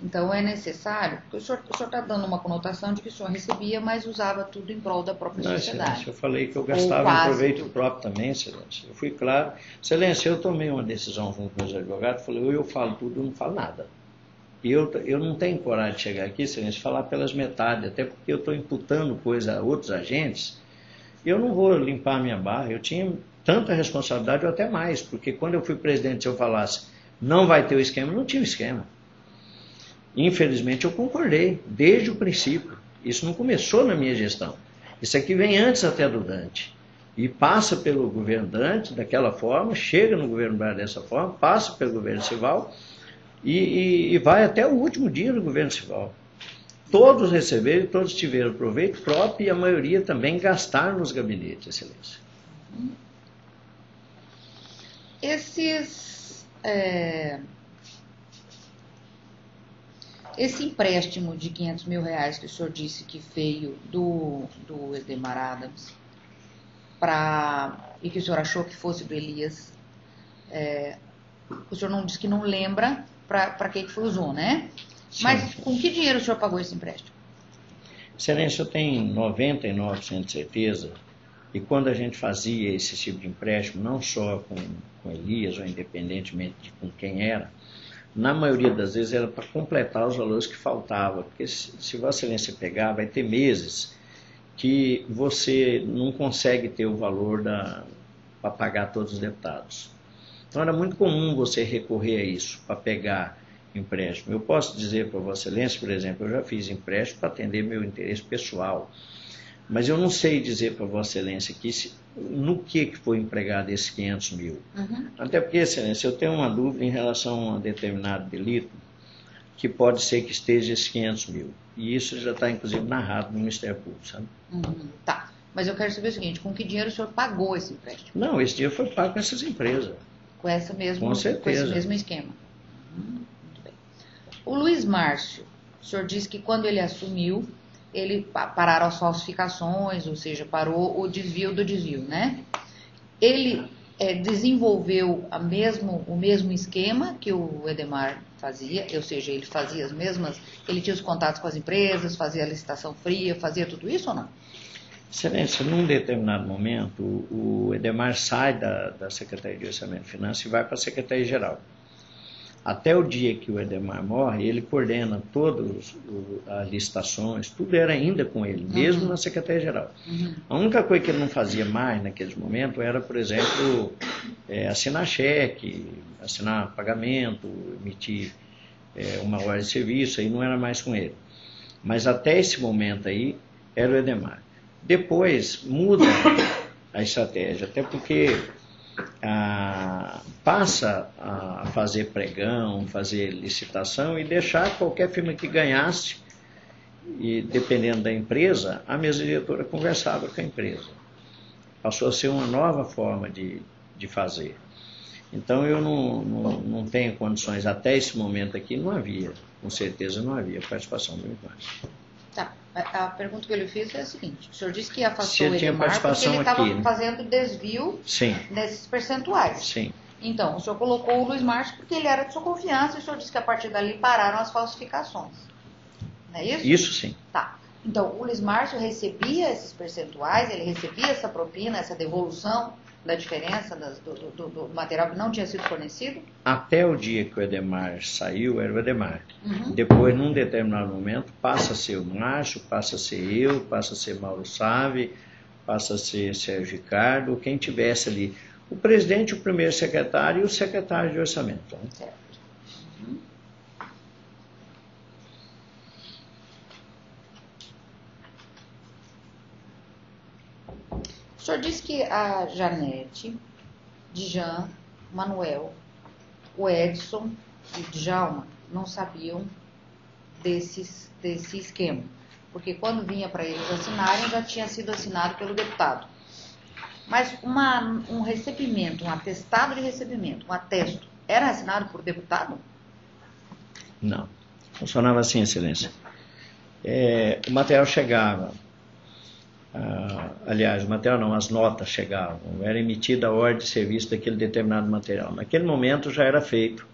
A: Então é necessário, porque o senhor está dando uma conotação de que o senhor recebia, mas usava tudo em prol da própria
B: Não,
A: sociedade.
B: Excelência, eu falei que eu gastava em proveito
A: tudo.
B: próprio também, Excelência. Eu fui claro. Excelência, eu tomei uma decisão junto com os advogados, falei, ou eu falo tudo ou não falo nada. E eu, eu não tenho coragem de chegar aqui, Excelência, e falar pelas metades, até porque eu estou imputando coisa a outros agentes, eu não vou limpar a minha barra. Eu tinha tanta responsabilidade, ou até mais, porque quando eu fui presidente, se eu falasse, não vai ter o esquema, não tinha o esquema. Infelizmente, eu concordei, desde o princípio. Isso não começou na minha gestão. Isso aqui vem antes até do Dante. e passa pelo governante daquela forma, chega no governo Braga dessa forma, passa pelo governo civil e, e, e vai até o último dia do governo civil. Todos receberam, todos tiveram proveito próprio e a maioria também gastaram nos gabinetes, excelência.
A: Esses. É, esse empréstimo de 500 mil reais que o senhor disse que veio do, do Edemar Adams pra, e que o senhor achou que fosse do Elias, é, o senhor não disse que não lembra para que, que foi usou, né? Sim. Mas com que dinheiro o senhor pagou esse empréstimo?
B: Excelência, eu tenho 99% de certeza e quando a gente fazia esse tipo de empréstimo, não só com, com Elias, ou independentemente de com quem era, na maioria das vezes era para completar os valores que faltavam. Porque se, se Vossa Excelência pegar, vai ter meses que você não consegue ter o valor para pagar todos os deputados. Então era muito comum você recorrer a isso, para pegar empréstimo. Eu posso dizer para Vossa Excelência, por exemplo, eu já fiz empréstimo para atender meu interesse pessoal. Mas eu não sei dizer para Vossa Excelência aqui se, no que, que foi empregado esses 500 mil. Uhum. Até porque, Excelência, eu tenho uma dúvida em relação a um determinado delito, que pode ser que esteja esses 500 mil. E isso já está, inclusive, narrado no Ministério Público, sabe?
A: Uhum. Tá. Mas eu quero saber o seguinte, com que dinheiro o senhor pagou esse empréstimo?
B: Não, esse dinheiro foi pago com essas empresas.
A: Com, essa mesmo, com, com esse mesmo esquema. O Luiz Márcio, o senhor disse que quando ele assumiu, ele pararam as falsificações, ou seja, parou o desvio do desvio, né? Ele é, desenvolveu a mesmo, o mesmo esquema que o Edemar fazia, ou seja, ele fazia as mesmas, ele tinha os contatos com as empresas, fazia a licitação fria, fazia tudo isso ou não?
B: Excelência, num determinado momento, o Edemar sai da, da Secretaria de Orçamento e Finanças e vai para a Secretaria-Geral. Até o dia que o Edemar morre, ele coordena todas as licitações, tudo era ainda com ele, mesmo uhum. na Secretaria-Geral. Uhum. A única coisa que ele não fazia mais naqueles momentos era, por exemplo, é, assinar cheque, assinar pagamento, emitir é, uma ordem de serviço, aí não era mais com ele. Mas até esse momento aí, era o Edemar. Depois muda a estratégia, até porque ah, passa a fazer pregão, fazer licitação e deixar qualquer firma que ganhasse, e dependendo da empresa, a mesa diretora conversava com a empresa. Passou a ser uma nova forma de, de fazer. Então eu não, não, não tenho condições, até esse momento aqui não havia, com certeza não havia participação do IMAR.
A: Tá. A, a, pergunta que eu lhe fiz é a seguinte: o senhor disse que afastou o Edmar porque ele estava né? fazendo desvio
B: Sim.
A: desses percentuais.
B: Sim.
A: Então, o senhor colocou o Luiz Márcio porque ele era de sua confiança e o senhor disse que a partir dali pararam as falsificações. Não é isso?
B: Isso sim.
A: Tá. Então, o Luiz Márcio recebia esses percentuais, ele recebia essa propina, essa devolução da diferença das, do, do, do, material que não tinha sido fornecido?
B: Até o dia que o Edemar saiu, era o Edemar. Uhum. Depois, num determinado momento, passa a ser o Márcio, passa a ser eu, passa a ser Mauro Save, passa a ser Sérgio Ricardo, quem tivesse ali. O presidente, o primeiro secretário e o secretário de orçamento. Né? Certo.
A: O senhor disse que a Janete, Dijan, Manuel, o Edson e o Djalma não sabiam desses, desse esquema. Porque quando vinha para eles assinarem, já tinha sido assinado pelo deputado. Mas uma, um recebimento, um atestado de recebimento, um atesto, era assinado por deputado?
B: Não. Funcionava assim, Excelência. É, o material chegava ah, aliás, o material não, as notas chegavam, era emitida a ordem de serviço daquele determinado material. Naquele momento já era feito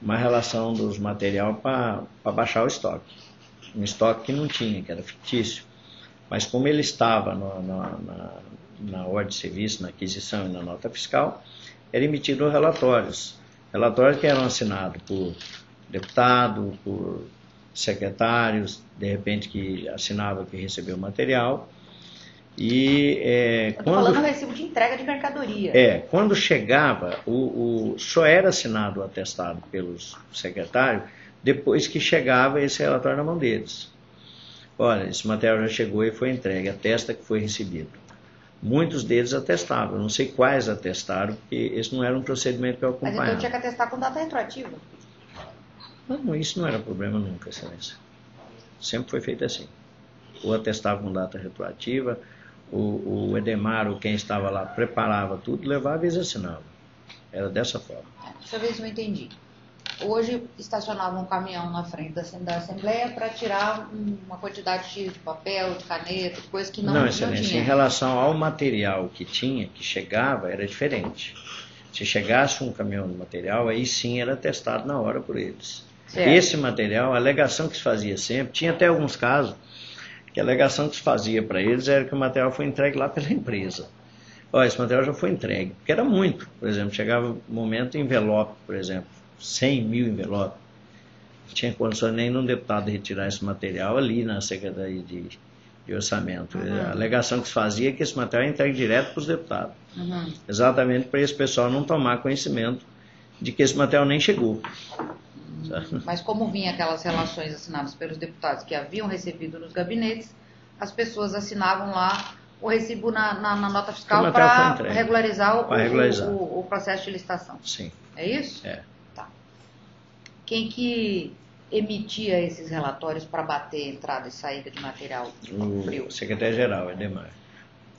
B: uma relação dos material para baixar o estoque. Um estoque que não tinha, que era fictício. Mas como ele estava no, no, na, na ordem de serviço, na aquisição e na nota fiscal, era emitido relatórios. Relatórios que eram assinados por deputado, por secretários, de repente que assinava que recebeu o material, e é,
A: Eu quando falando recibo de entrega de mercadoria.
B: É, quando chegava, o, o só era assinado o atestado pelos secretários depois que chegava esse relatório na mão deles. Olha, esse material já chegou e foi entregue, atesta que foi recebido. Muitos deles atestavam, não sei quais atestaram, porque esse não era um procedimento que eu
A: Mas
B: acompanhava.
A: então tinha que atestar com data retroativa.
B: Não, isso não era problema nunca, excelência. Sempre foi feito assim. Ou atestava com data retroativa, o, o Edemar, ou quem estava lá, preparava tudo, levava e eles assinavam. Era dessa forma.
A: Deixa eu ver se eu entendi. Hoje estacionava um caminhão na frente da, Assembleia para tirar um- uma quantidade X de papel, de caneta, coisa que não,
B: Não,
A: não
B: excelência,
A: tinha.
B: em relação ao material que tinha, que chegava, era diferente. Se chegasse um caminhão de material, aí sim era testado na hora por eles.
A: Certo.
B: Esse material, a alegação que se fazia sempre, tinha até alguns casos, que a alegação que se fazia para eles era que o material foi entregue lá pela empresa. Olha, esse material já foi entregue, porque era muito. Por exemplo, chegava um momento envelope, por exemplo, 100 mil envelopes. Não tinha condições nem de um deputado retirar esse material ali na Secretaria de, de Orçamento.
A: Uhum.
B: A alegação que se fazia é que esse material é entregue direto para os deputados.
A: Uhum.
B: Exatamente para esse pessoal não tomar conhecimento de que esse material nem chegou. Sabe?
A: Mas como vinha aquelas relações assinadas pelos deputados que haviam recebido nos gabinetes, as pessoas assinavam lá o recibo na, na- na nota fiscal
B: O material foi
A: para regularizar, o,
B: regularizar.
A: o- o- processo de licitação.
B: Sim.
A: É isso?
B: É.
A: Tá. Quem que emitia esses relatórios para bater entrada e saída de material frio?
B: O secretário-geral, Edemar.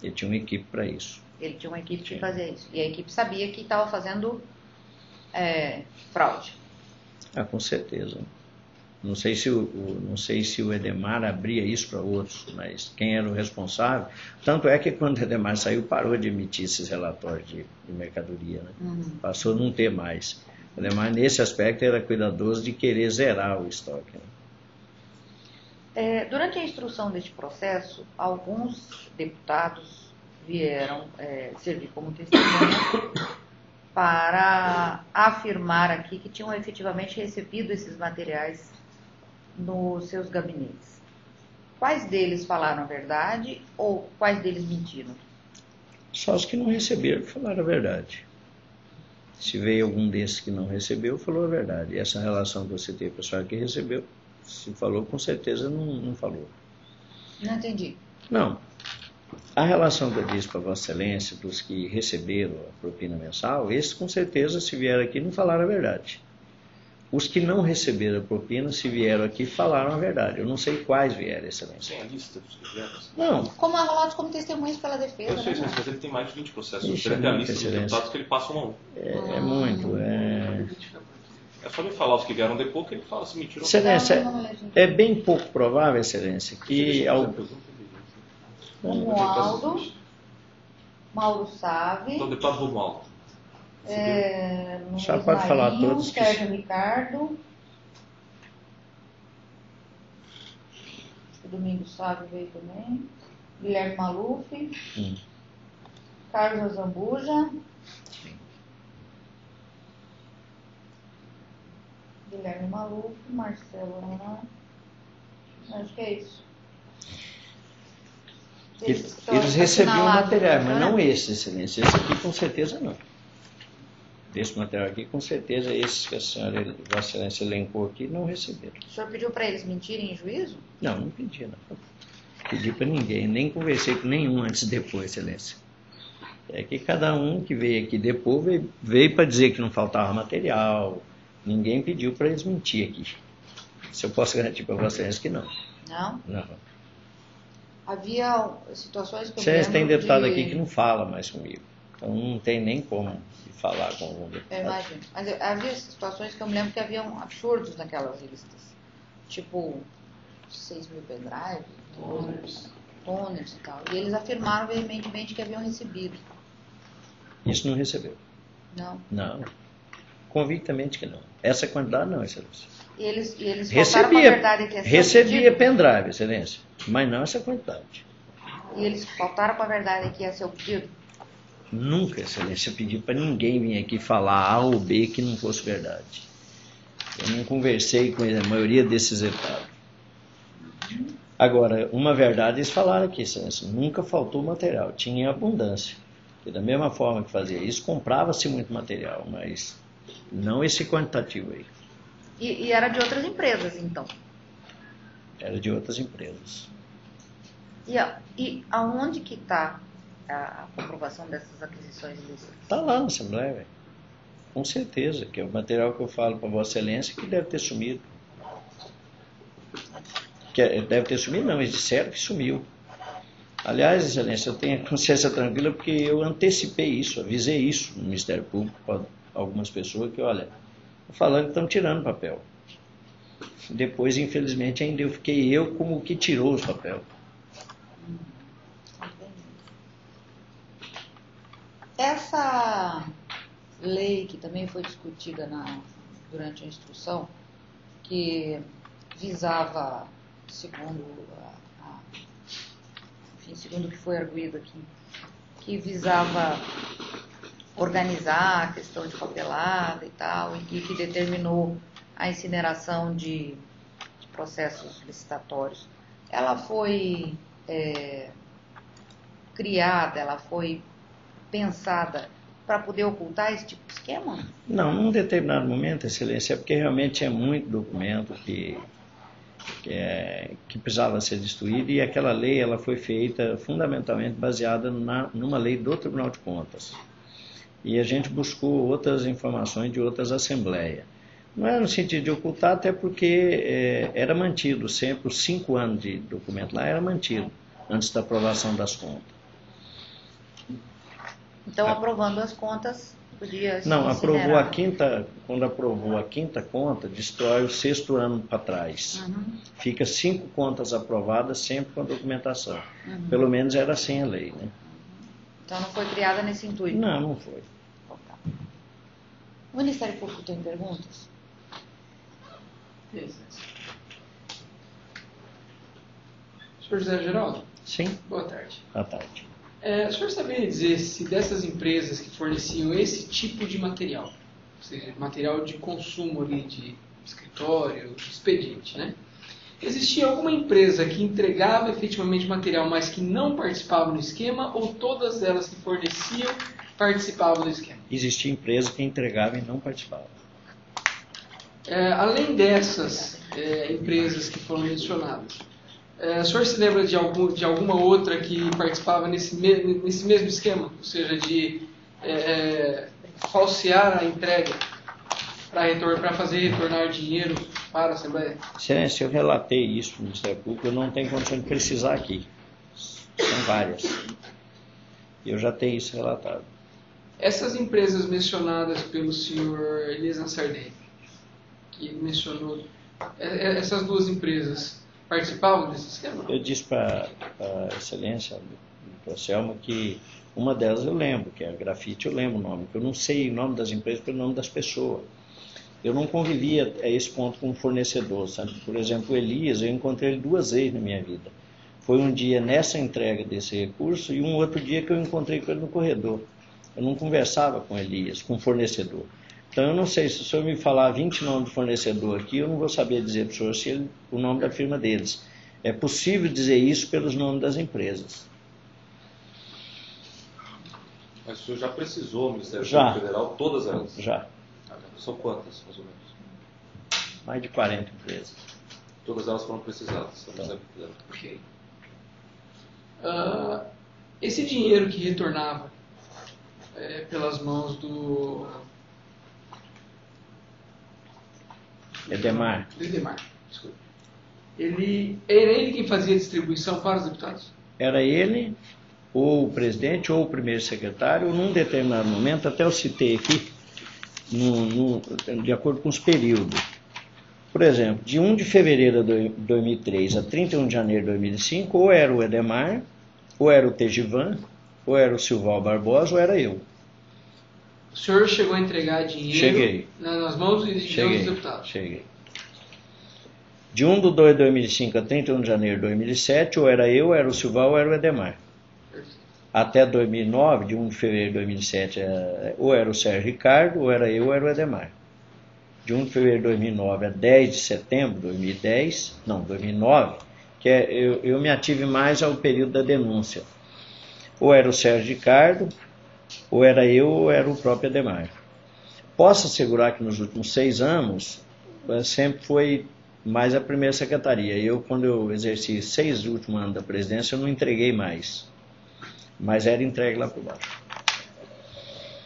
B: Ele tinha uma equipe para isso.
A: Ele tinha uma equipe que
B: Sim.
A: fazia isso. E a equipe sabia que estava fazendo é, fraude.
B: Ah, com certeza. Não sei se o, o- não sei se o Edemar abria isso para outros, mas quem era o responsável. Tanto é que quando o Edemar saiu, parou de emitir esses relatórios de, de mercadoria. Né?
A: Uhum.
B: Passou a não ter mais. O Edemar, nesse aspecto, era cuidadoso de querer zerar o estoque. né?
A: É, durante a instrução deste processo, alguns deputados vieram é, servir como testemunha para afirmar aqui que tinham efetivamente recebido esses materiais nos seus gabinetes. Quais deles falaram a verdade ou quais deles mentiram?
B: Só os que não receberam falaram a verdade. Se veio algum desses que não recebeu, falou a verdade. E essa relação que você teve, pessoal que recebeu, se falou, com certeza não, não falou.
A: Não entendi.
B: Não. A relação que eu disse para Vossa Excelência, dos que receberam a propina mensal, esses com certeza, se vieram aqui, não falaram a verdade. Os que não receberam a propina, se vieram aqui, falaram a verdade. Eu não sei quais vieram, Excelência.
D: Tem a lista dos que vieram?
B: Não,
A: Como arrolados como testemunhas pela defesa,
D: Eu sei,
A: né?
D: mas ele tem mais de 20 processos.
B: Ixi,
D: ele tem a
B: é
D: lista dos deputados que ele passa um a um.
B: é, é muito. É...
D: É só me falar os que vieram depois que ele fala se mentiram.
B: Excelência, é bem pouco provável, Excelência, que ao,
A: Romualdo, Mauro Save,
D: Então, deputado Romualdo.
A: é,
B: Já pode falar
A: Marinho,
B: todos que-
A: Sérgio Ricardo. O Domingos Sávio veio também. Guilherme Maluf.
B: Hum.
A: Carlos Azambuja. Guilherme Maluf, Marcelo. Acho que é isso.
B: Eles, eles recebiam material, mas não esse, excelência. Esse aqui com certeza não. Esse material aqui, com certeza, esses que a senhora, Vossa Excelência elencou aqui, não receberam.
A: O senhor pediu para eles mentirem em juízo?
B: Não, não pedi, não. Pedi para ninguém, nem conversei com nenhum antes e depois, Excelência. É que cada um que veio aqui depois veio, veio para dizer que não faltava material. Ninguém pediu para eles mentir aqui. Se eu posso garantir para Excelência que não.
A: Não.
B: Não.
A: Havia situações que eu
B: Vocês
A: lembro
B: deputado
A: de-
B: aqui que não fala mais comigo. Então não tem nem como falar com algum
A: Eu
B: deputado.
A: imagino. Mas eu- havia situações que eu me lembro que haviam absurdos naquelas listas. Tipo, 6 mil pendrive, toners e tal. E eles afirmaram veementemente que haviam recebido.
B: Isso não recebeu.
A: Não.
B: Não. Convictamente que não. Essa quantidade não, Excelência.
A: E eles, e eles com a
B: Recebia,
A: verdade que é
B: recebia
A: pedido.
B: pendrive, Excelência. Mas não essa quantidade.
A: E eles faltaram com a verdade que é seu pedido.
B: Nunca, Excelência, pedi para ninguém vir aqui falar A ou B que não fosse verdade. Eu não conversei com a maioria desses deputados. Agora, uma verdade eles falaram aqui, Excelência, nunca faltou material, tinha abundância. E da mesma forma que fazia isso, comprava-se muito material, mas não esse quantitativo aí.
A: E, e era de outras empresas, então.
B: Era de outras empresas.
A: E, e aonde que está a, comprovação dessas aquisições ilícitas?
B: Está lá na Assembleia. Com certeza, que é o material que eu falo para Vossa Excelência que deve ter sumido. Que é- deve ter sumido, não, eles disseram que sumiu. Aliás, Excelência, eu tenho a consciência tranquila porque eu antecipei isso, avisei isso no Ministério Público para algumas pessoas que, olha, falando que estão tirando papel. Depois, infelizmente, ainda eu fiquei eu como o que tirou os papel.
A: Essa lei que também foi discutida na, durante a instrução, que visava, segundo, a, a, enfim, segundo o que foi arguído aqui, que visava organizar a questão de papelada e tal, e que determinou a incineração de, processos licitatórios. Ela foi é, criada, ela foi pensada para poder ocultar esse tipo de esquema?
B: Não, num determinado momento, Excelência, é porque realmente é muito documento que, que, é, que precisava ser destruído e aquela lei ela foi feita fundamentalmente baseada na, numa lei do Tribunal de Contas. E a gente buscou outras informações de outras assembleias. Não é no sentido de ocultar, até porque é, era mantido sempre, os cinco anos de documento lá era mantido, antes da aprovação das contas.
A: Então, aprovando as contas, podia se
B: Não, aprovou a quinta, quando aprovou a quinta conta, destrói o sexto ano para trás.
A: Uhum,
B: Fica cinco contas aprovadas sempre com a documentação.
A: uhum.
B: Pelo menos era assim a lei, né?
A: Então, não foi criada nesse intuito?
B: Não, não foi.
A: Então, tá. O Ministério Público tem perguntas?
E: Senhor José Geraldo,
B: Sim,
E: boa tarde.
B: à tarde.
E: É, o senhor saberia dizer se dessas empresas que forneciam esse tipo de material, ou seja, material de consumo ali de escritório, de expediente, né? Existia alguma empresa que entregava efetivamente material, mas que não participava do esquema, ou todas elas que forneciam participavam do esquema?
B: Existia empresa que entregava e não participava.
E: É, além dessas é, empresas que foram mencionadas, é, o senhor se lembra de, algum, de alguma outra que participava nesse, me, nesse mesmo esquema? Ou seja, de é, é, falsear a entrega para fazer retornar dinheiro para a Assembleia?
B: Excelência, eu relatei isso no Ministério Público, eu não tenho condição de precisar aqui. São várias. Eu já tenho isso relatado.
E: Essas empresas mencionadas pelo senhor Elisa Sardelli, que mencionou, é, é, essas duas empresas participavam desse esquema?
B: Eu disse para a Excelência, para Selma, que uma delas eu lembro, que é a Grafite, eu lembro o nome, que eu não sei o nome das empresas pelo nome das pessoas. Eu não convivia a esse ponto com um fornecedor, sabe? Por exemplo, o Elias, eu encontrei ele duas vezes na minha vida. Foi um dia nessa entrega desse recurso e um outro dia que eu encontrei com ele no corredor. Eu não conversava com Elias, com o fornecedor. Então eu não sei, se o senhor me falar 20 nomes de fornecedor aqui, eu não vou saber dizer para o senhor se ele, o nome da firma deles. É possível dizer isso pelos nomes das empresas.
D: Mas o senhor já precisou, Ministério
B: Já.
D: Público Federal, todas elas?
B: Já,
D: São quantas, mais ou menos?
B: mais de 40 empresas.
D: Todas elas foram precisadas. Público Federal.
E: Ok. Ah, esse dinheiro que retornava é, pelas mãos do
B: Edemar,
E: do Edemar, desculpa. Ele, era ele quem fazia a distribuição para os deputados?
B: era ele, ou o presidente, ou o primeiro secretário, num determinado momento, até eu citei aqui, no- no- de acordo com os períodos. Por exemplo, de 1 de fevereiro de 2003 a 31 de janeiro de 2005, ou era o Edemar, ou era o Tejivan, ou era o Silval Barbosa, ou era eu.
E: O senhor chegou a entregar dinheiro
B: Cheguei.
E: na- nas mãos de
B: Cheguei,
E: dos deputados?
B: cheguei. De 1 de 2 de 2005 a 31 de janeiro de 2007, ou era eu, ou era o Silval, ou era o Edemar. Até 2009, de 1 de fevereiro de 2007, eh, ou era o Sérgio Ricardo, ou era eu, ou era o Edemar. De 1 de fevereiro de 2009 a 10 de setembro de 2010, não, 2009, que é, eu, eu me ative mais ao período da denúncia. Ou era o Sérgio Ricardo, ou era eu, ou era o próprio Edemar. Posso assegurar que nos últimos seis anos, eh, sempre foi mais a primeira secretaria. Eu, quando eu exerci seis últimos anos da presidência, eu não entreguei mais. mas era entregue lá por baixo.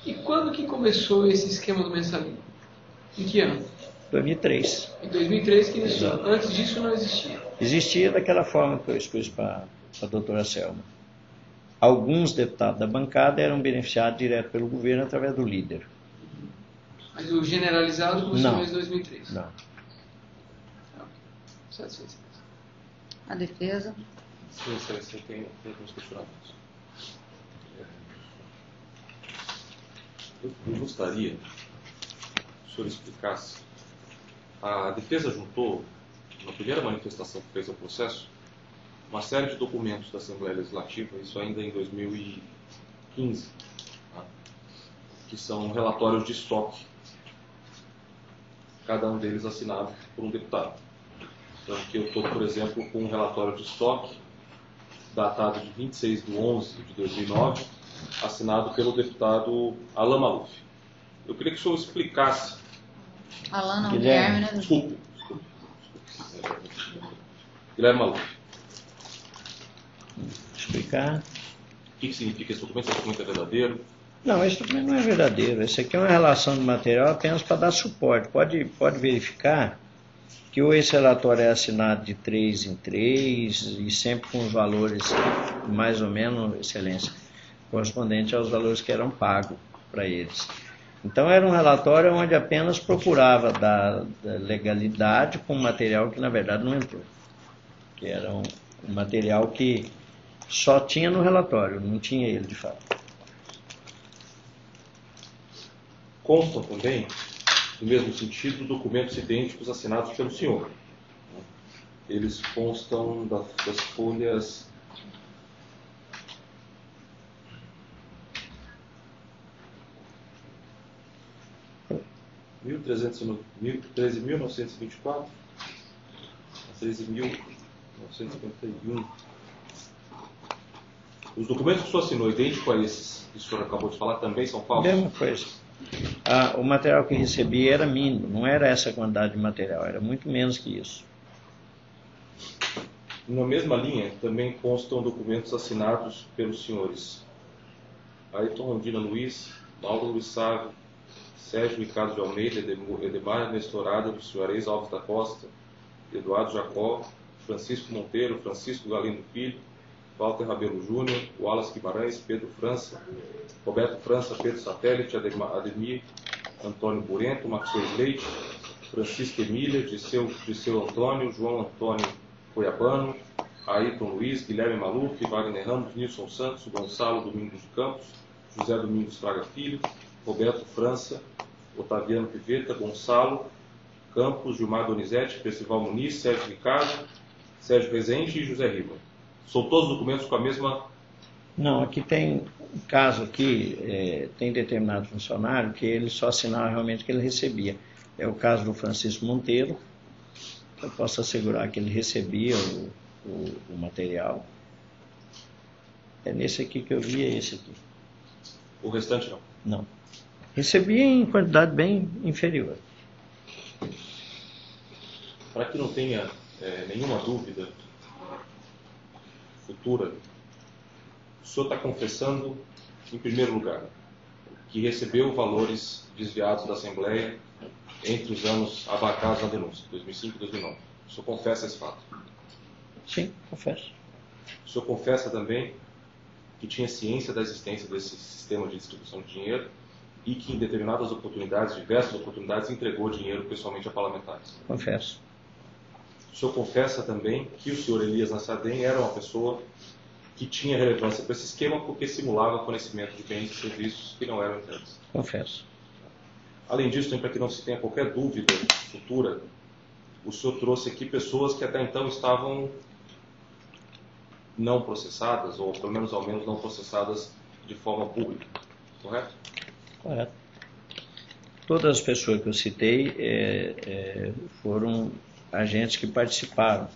E: E quando que começou esse esquema do mensalinho? Em que ano?
B: 2003.
E: Em 2003 que iniciou. Antes disso não existia.
B: Existia daquela forma que eu expus para a doutora Selma. Alguns deputados da bancada eram beneficiados direto pelo governo através do líder.
E: Mas o generalizado começou
B: Não.
E: em 2003.
B: Não.
E: Satisfeito.
A: A defesa.
D: Sim, excelência, tem, tem alguns questionamentos. Eu, eu gostaria que o senhor explicasse. A defesa juntou, na primeira manifestação que fez ao processo, uma série de documentos da Assembleia Legislativa, isso ainda em 2015, tá? que são relatórios de estoque, cada um deles assinado por um deputado. Então, aqui eu estou, por exemplo, com um relatório de estoque, datado de 26 de 11 de 2009, assinado pelo deputado Alain Maluf. Eu queria que o senhor explicasse.
A: Alana
B: Guilherme.
A: Guilherme, né?
D: Desculpe. desculpe. É, Guilherme Maluf.
B: Explicar?
D: O que, significa esse documento? Esse documento é verdadeiro?
B: Não, esse documento não é verdadeiro. Esse aqui é uma relação de material apenas para dar suporte. Pode, pode verificar que o esse relatório é assinado de três em três e sempre com os valores mais ou menos, excelência, correspondente aos valores que eram pagos para eles. Então era um relatório onde apenas procurava dar da legalidade com material que na verdade não entrou. Que era um material que só tinha no relatório, não tinha ele de fato.
D: Constam também, no mesmo sentido, documentos idênticos assinados pelo senhor. Eles constam da- das folhas. Mil trezentos e no- mil- 13.924 a 13.951. Os documentos que o senhor assinou, idêntico a esses que o senhor acabou de falar, também são falsos?
B: Mesma coisa. Ah, o material que recebi era mínimo, não era essa quantidade de material, era muito menos que isso.
D: Na mesma linha, também constam documentos assinados pelos senhores Ayrton Rondina Luiz, Mauro Luiz Sávio, Sérgio Ricardo de Almeida, Edemar Nestorada, do Soares Alves da Costa, Eduardo Jacó, Francisco Monteiro, Francisco Galindo Filho, Walter Rabelo Júnior, Wallace Guimarães, Pedro França, Roberto França, Pedro Satélite, Ademir, Antônio Burento, Maxwell Leite, Francisco Emília, Disseu, Disseu Antônio, João Antônio Cuiabano, Ayrton Luiz, Guilherme Maluf, Wagner Ramos, Nilson Santos, Gonçalo Domingos de Campos, José Domingos Fraga Filho, Roberto França, Otaviano Piveta, Gonçalo Campos, Gilmar Donizete, Percival Muniz, Sérgio Ricardo, Sérgio Rezende e José Riva. São todos documentos com a mesma.
B: Não, aqui tem um caso aqui, é, tem determinado funcionário que ele só assinava realmente que ele recebia. É o caso do Francisco Monteiro. Eu posso assegurar que ele recebia o, o, o material. É nesse aqui que eu vi, é esse aqui.
D: O restante não.
B: Não. Recebia em quantidade bem inferior.
D: Para que não tenha eh, nenhuma dúvida futura, o senhor está confessando, em primeiro lugar, que recebeu valores desviados da Assembleia entre os anos abarcados na denúncia, 2005 e 2009. O senhor confessa esse fato.
B: Sim, confesso.
D: O senhor confessa também que tinha ciência da existência desse sistema de distribuição de dinheiro e que em determinadas oportunidades, diversas oportunidades, entregou dinheiro pessoalmente a parlamentares.
B: Confesso.
D: O senhor confessa também que o senhor Elias Nassadem era uma pessoa que tinha relevância para esse esquema porque simulava conhecimento de bens e serviços que não eram entregues.
B: Confesso.
D: Além disso, para que não se tenha qualquer dúvida futura, o senhor trouxe aqui pessoas que até então estavam não processadas, ou pelo menos ao menos não processadas de forma pública. Correto?
B: Correto. Todas as pessoas que eu citei é, é, foram agentes que participaram.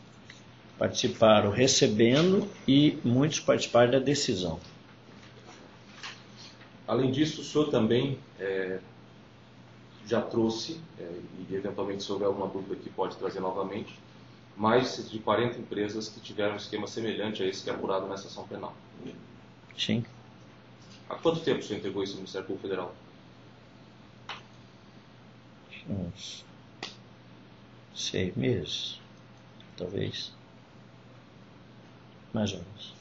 B: Participaram recebendo e muitos participaram da decisão.
D: Além disso, o senhor também é, já trouxe, é, e eventualmente se houver alguma dúvida aqui pode trazer novamente, mais de 40 empresas que tiveram um esquema semelhante a esse que é apurado nessa ação penal.
B: Sim.
D: Há quanto tempo o senhor entregou isso ao Ministério Público Federal?
B: Uns seis meses, talvez. Mais ou menos.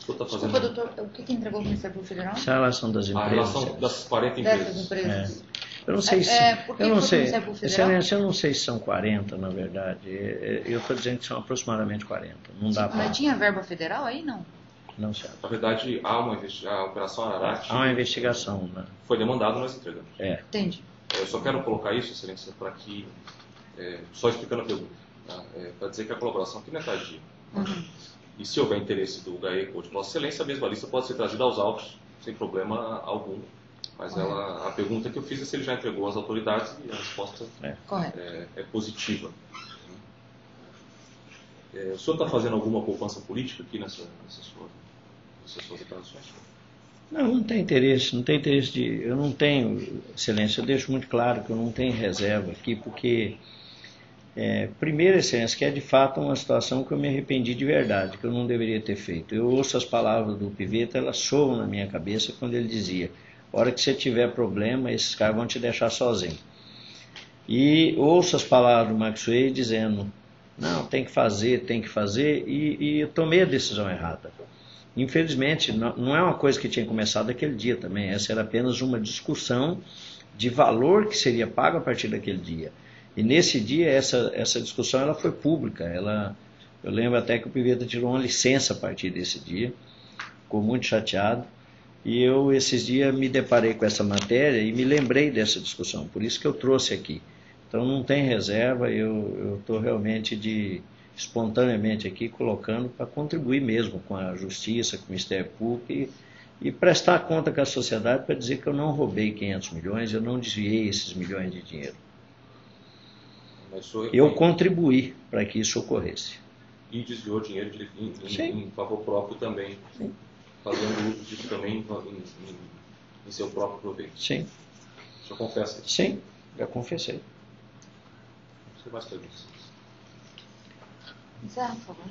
D: Está
A: Desculpa, doutor, o que, que entregou o Ministério Público Federal?
B: Essa é a relação das
D: a
B: empresas.
D: relação das 40
A: Dessas
D: empresas.
A: empresas.
B: Eu não sei
A: É,
B: se.
A: é,
B: eu não sei.
A: Ministério Público Federal?
B: Excelência, eu não sei se são 40, na verdade. É, é, Eu estou dizendo que são aproximadamente 40. Não dá para.
A: Mas tinha verba federal aí, não?
B: Não sei.
D: Na verdade, há uma a Operação Ararat
B: Há uma investigação, né?
D: foi demandada, nós entregamos.
B: É.
A: Entendi.
D: Eu só quero colocar isso, Excelência, para que, é, só explicando a pergunta, tá? é, para dizer que a colaboração aqui não é tardia.
A: Uhum.
D: E se houver interesse do GAECO ou de Vossa Excelência, a mesma lista pode ser trazida aos autos, sem problema algum. Mas ela, a pergunta que eu fiz é se ele já entregou às autoridades e a resposta
A: Correto.
D: é, é positiva. É, o senhor está fazendo alguma poupança política aqui nessa, nessa sua, nessas suas declarações?
B: Não, não tem interesse, não tem interesse de. Eu não tenho, excelência, eu deixo muito claro que eu não tenho reserva aqui, porque, é, primeiro, excelência, que é de fato uma situação que eu me arrependi de verdade, que eu não deveria ter feito. Eu ouço as palavras do Piveta, elas soam na minha cabeça quando ele dizia: hora que você tiver problema, esses caras vão te deixar sozinho. E ouço as palavras do Maxwell dizendo: não, tem que fazer, tem que fazer, e, e eu tomei a decisão errada. Infelizmente, não não é uma coisa que tinha começado aquele dia também, essa era apenas uma discussão de valor que seria pago a partir daquele dia. E nesse dia, essa, essa discussão ela foi pública. Ela, eu lembro até que o Piveta tirou uma licença a partir desse dia, ficou muito chateado. E eu, esses dias, me deparei com essa matéria e me lembrei dessa discussão, por isso que eu trouxe aqui. Então não tem reserva, eu estou realmente de espontaneamente aqui colocando para contribuir mesmo com a justiça, com o Ministério Público e, e prestar conta com a sociedade para dizer que eu não roubei 500 milhões, eu não desviei esses milhões de dinheiro.
D: Mas o senhor
B: Eu contribuí para que isso ocorresse.
D: e desviou dinheiro de, em, em-
B: Sim.
D: em favor próprio também,
B: Sim.
D: fazendo uso disso também em, em- seu próprio proveito.
B: Sim,
D: O senhor confessa que
B: sim, já confessei.
D: Não sei mais perguntas.
A: Encerra, por favor.